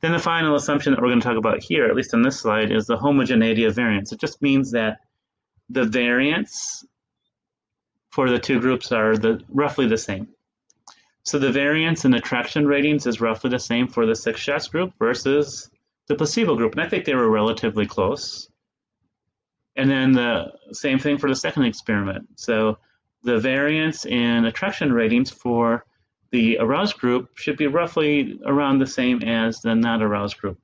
Then the final assumption that we're going to talk about here, at least on this slide, is the homogeneity of variance. It just means that the variance for the two groups are the roughly the same. So the variance in attraction ratings is roughly the same for the success group versus the placebo group. And I think they were relatively close. And then the same thing for the second experiment. So the variance in attraction ratings for the aroused group should be roughly around the same as the not aroused group.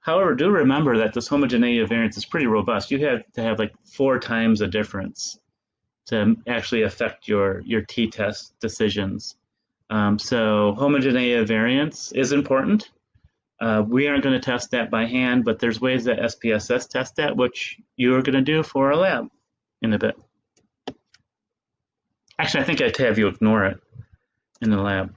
However, do remember that this homogeneity of variance is pretty robust. You have to have like four times a difference to actually affect your, your t-test decisions. Um, so homogeneity of variance is important. Uh, we aren't going to test that by hand, but there's ways that SPSS tests that, which you are going to do for a lab in a bit. Actually, I think I'd have you ignore it in the lab.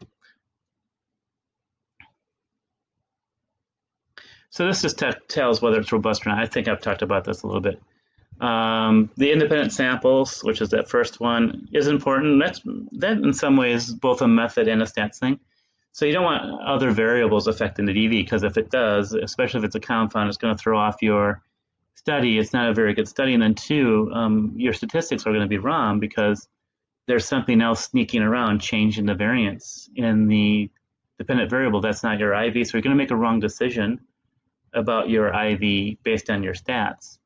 So this just tells whether it's robust or not. I think I've talked about this a little bit. Um, the independent samples, which is that first one, is important. That's that in some ways both a method and a stats thing. So you don't want other variables affecting the DV because if it does, especially if it's a confound, it's going to throw off your study. It's not a very good study. And then two, um, your statistics are going to be wrong because there's something else sneaking around changing the variance in the dependent variable. That's not your IV. So you're going to make a wrong decision about your IV based on your stats.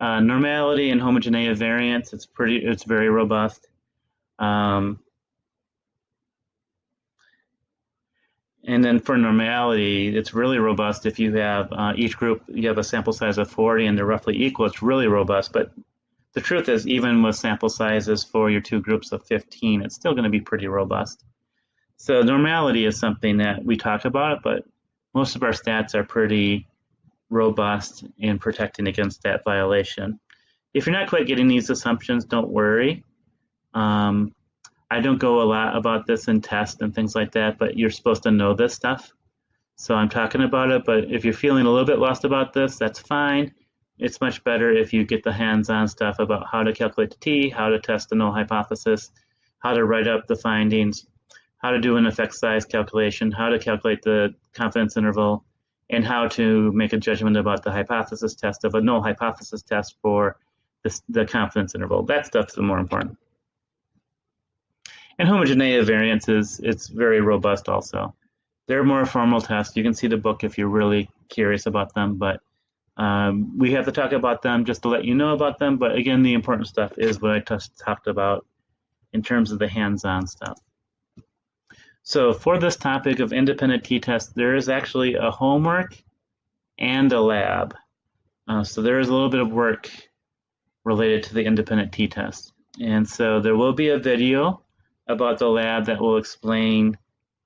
Uh, normality and homogeneity of variance, it's pretty, it's very robust. Um, and then for normality, it's really robust if you have uh, each group, you have a sample size of 40 and they're roughly equal, it's really robust. But the truth is, even with sample sizes for your two groups of 15, it's still going to be pretty robust. So normality is something that we talk about, but most of our stats are pretty robust in protecting against that violation. If you're not quite getting these assumptions, don't worry. Um, I don't go a lot about this in tests and things like that, but you're supposed to know this stuff. So I'm talking about it, but if you're feeling a little bit lost about this, that's fine. It's much better if you get the hands-on stuff about how to calculate the t, how to test the null hypothesis, how to write up the findings, how to do an effect size calculation, how to calculate the confidence interval, and how to make a judgment about the hypothesis test of a null hypothesis test for this, the confidence interval. That stuff's the more important. And homogeneity of variance is it's very robust also. They're more formal tests. You can see the book if you're really curious about them, but um, we have to talk about them just to let you know about them. But again, the important stuff is what I just talked about in terms of the hands-on stuff. So for this topic of independent t-test, there is actually a homework and a lab. Uh, so there is a little bit of work related to the independent t-test. And so there will be a video about the lab that will explain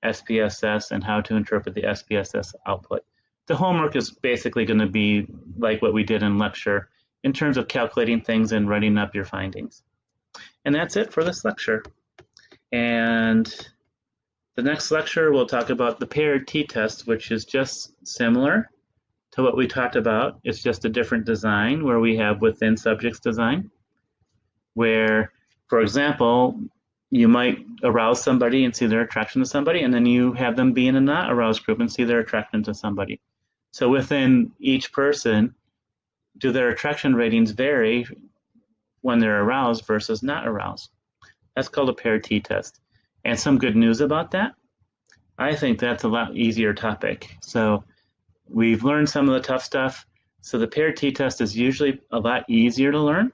SPSS and how to interpret the SPSS output. The homework is basically going to be like what we did in lecture in terms of calculating things and writing up your findings. And that's it for this lecture. And the next lecture, we'll talk about the paired t-test, which is just similar to what we talked about. It's just a different design where we have within subjects design, where, for example, you might arouse somebody and see their attraction to somebody, and then you have them be in a not aroused group and see their attraction to somebody. So within each person, do their attraction ratings vary when they're aroused versus not aroused? That's called a paired t-test and some good news about that. I think that's a lot easier topic. So we've learned some of the tough stuff. So the paired t-test is usually a lot easier to learn.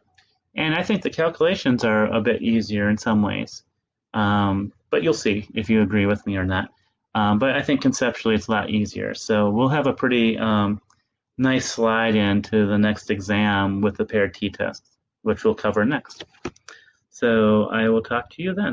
And I think the calculations are a bit easier in some ways. Um, but you'll see if you agree with me or not. Um, but I think conceptually it's a lot easier. So we'll have a pretty um, nice slide into the next exam with the paired t-test, which we'll cover next. So I will talk to you then.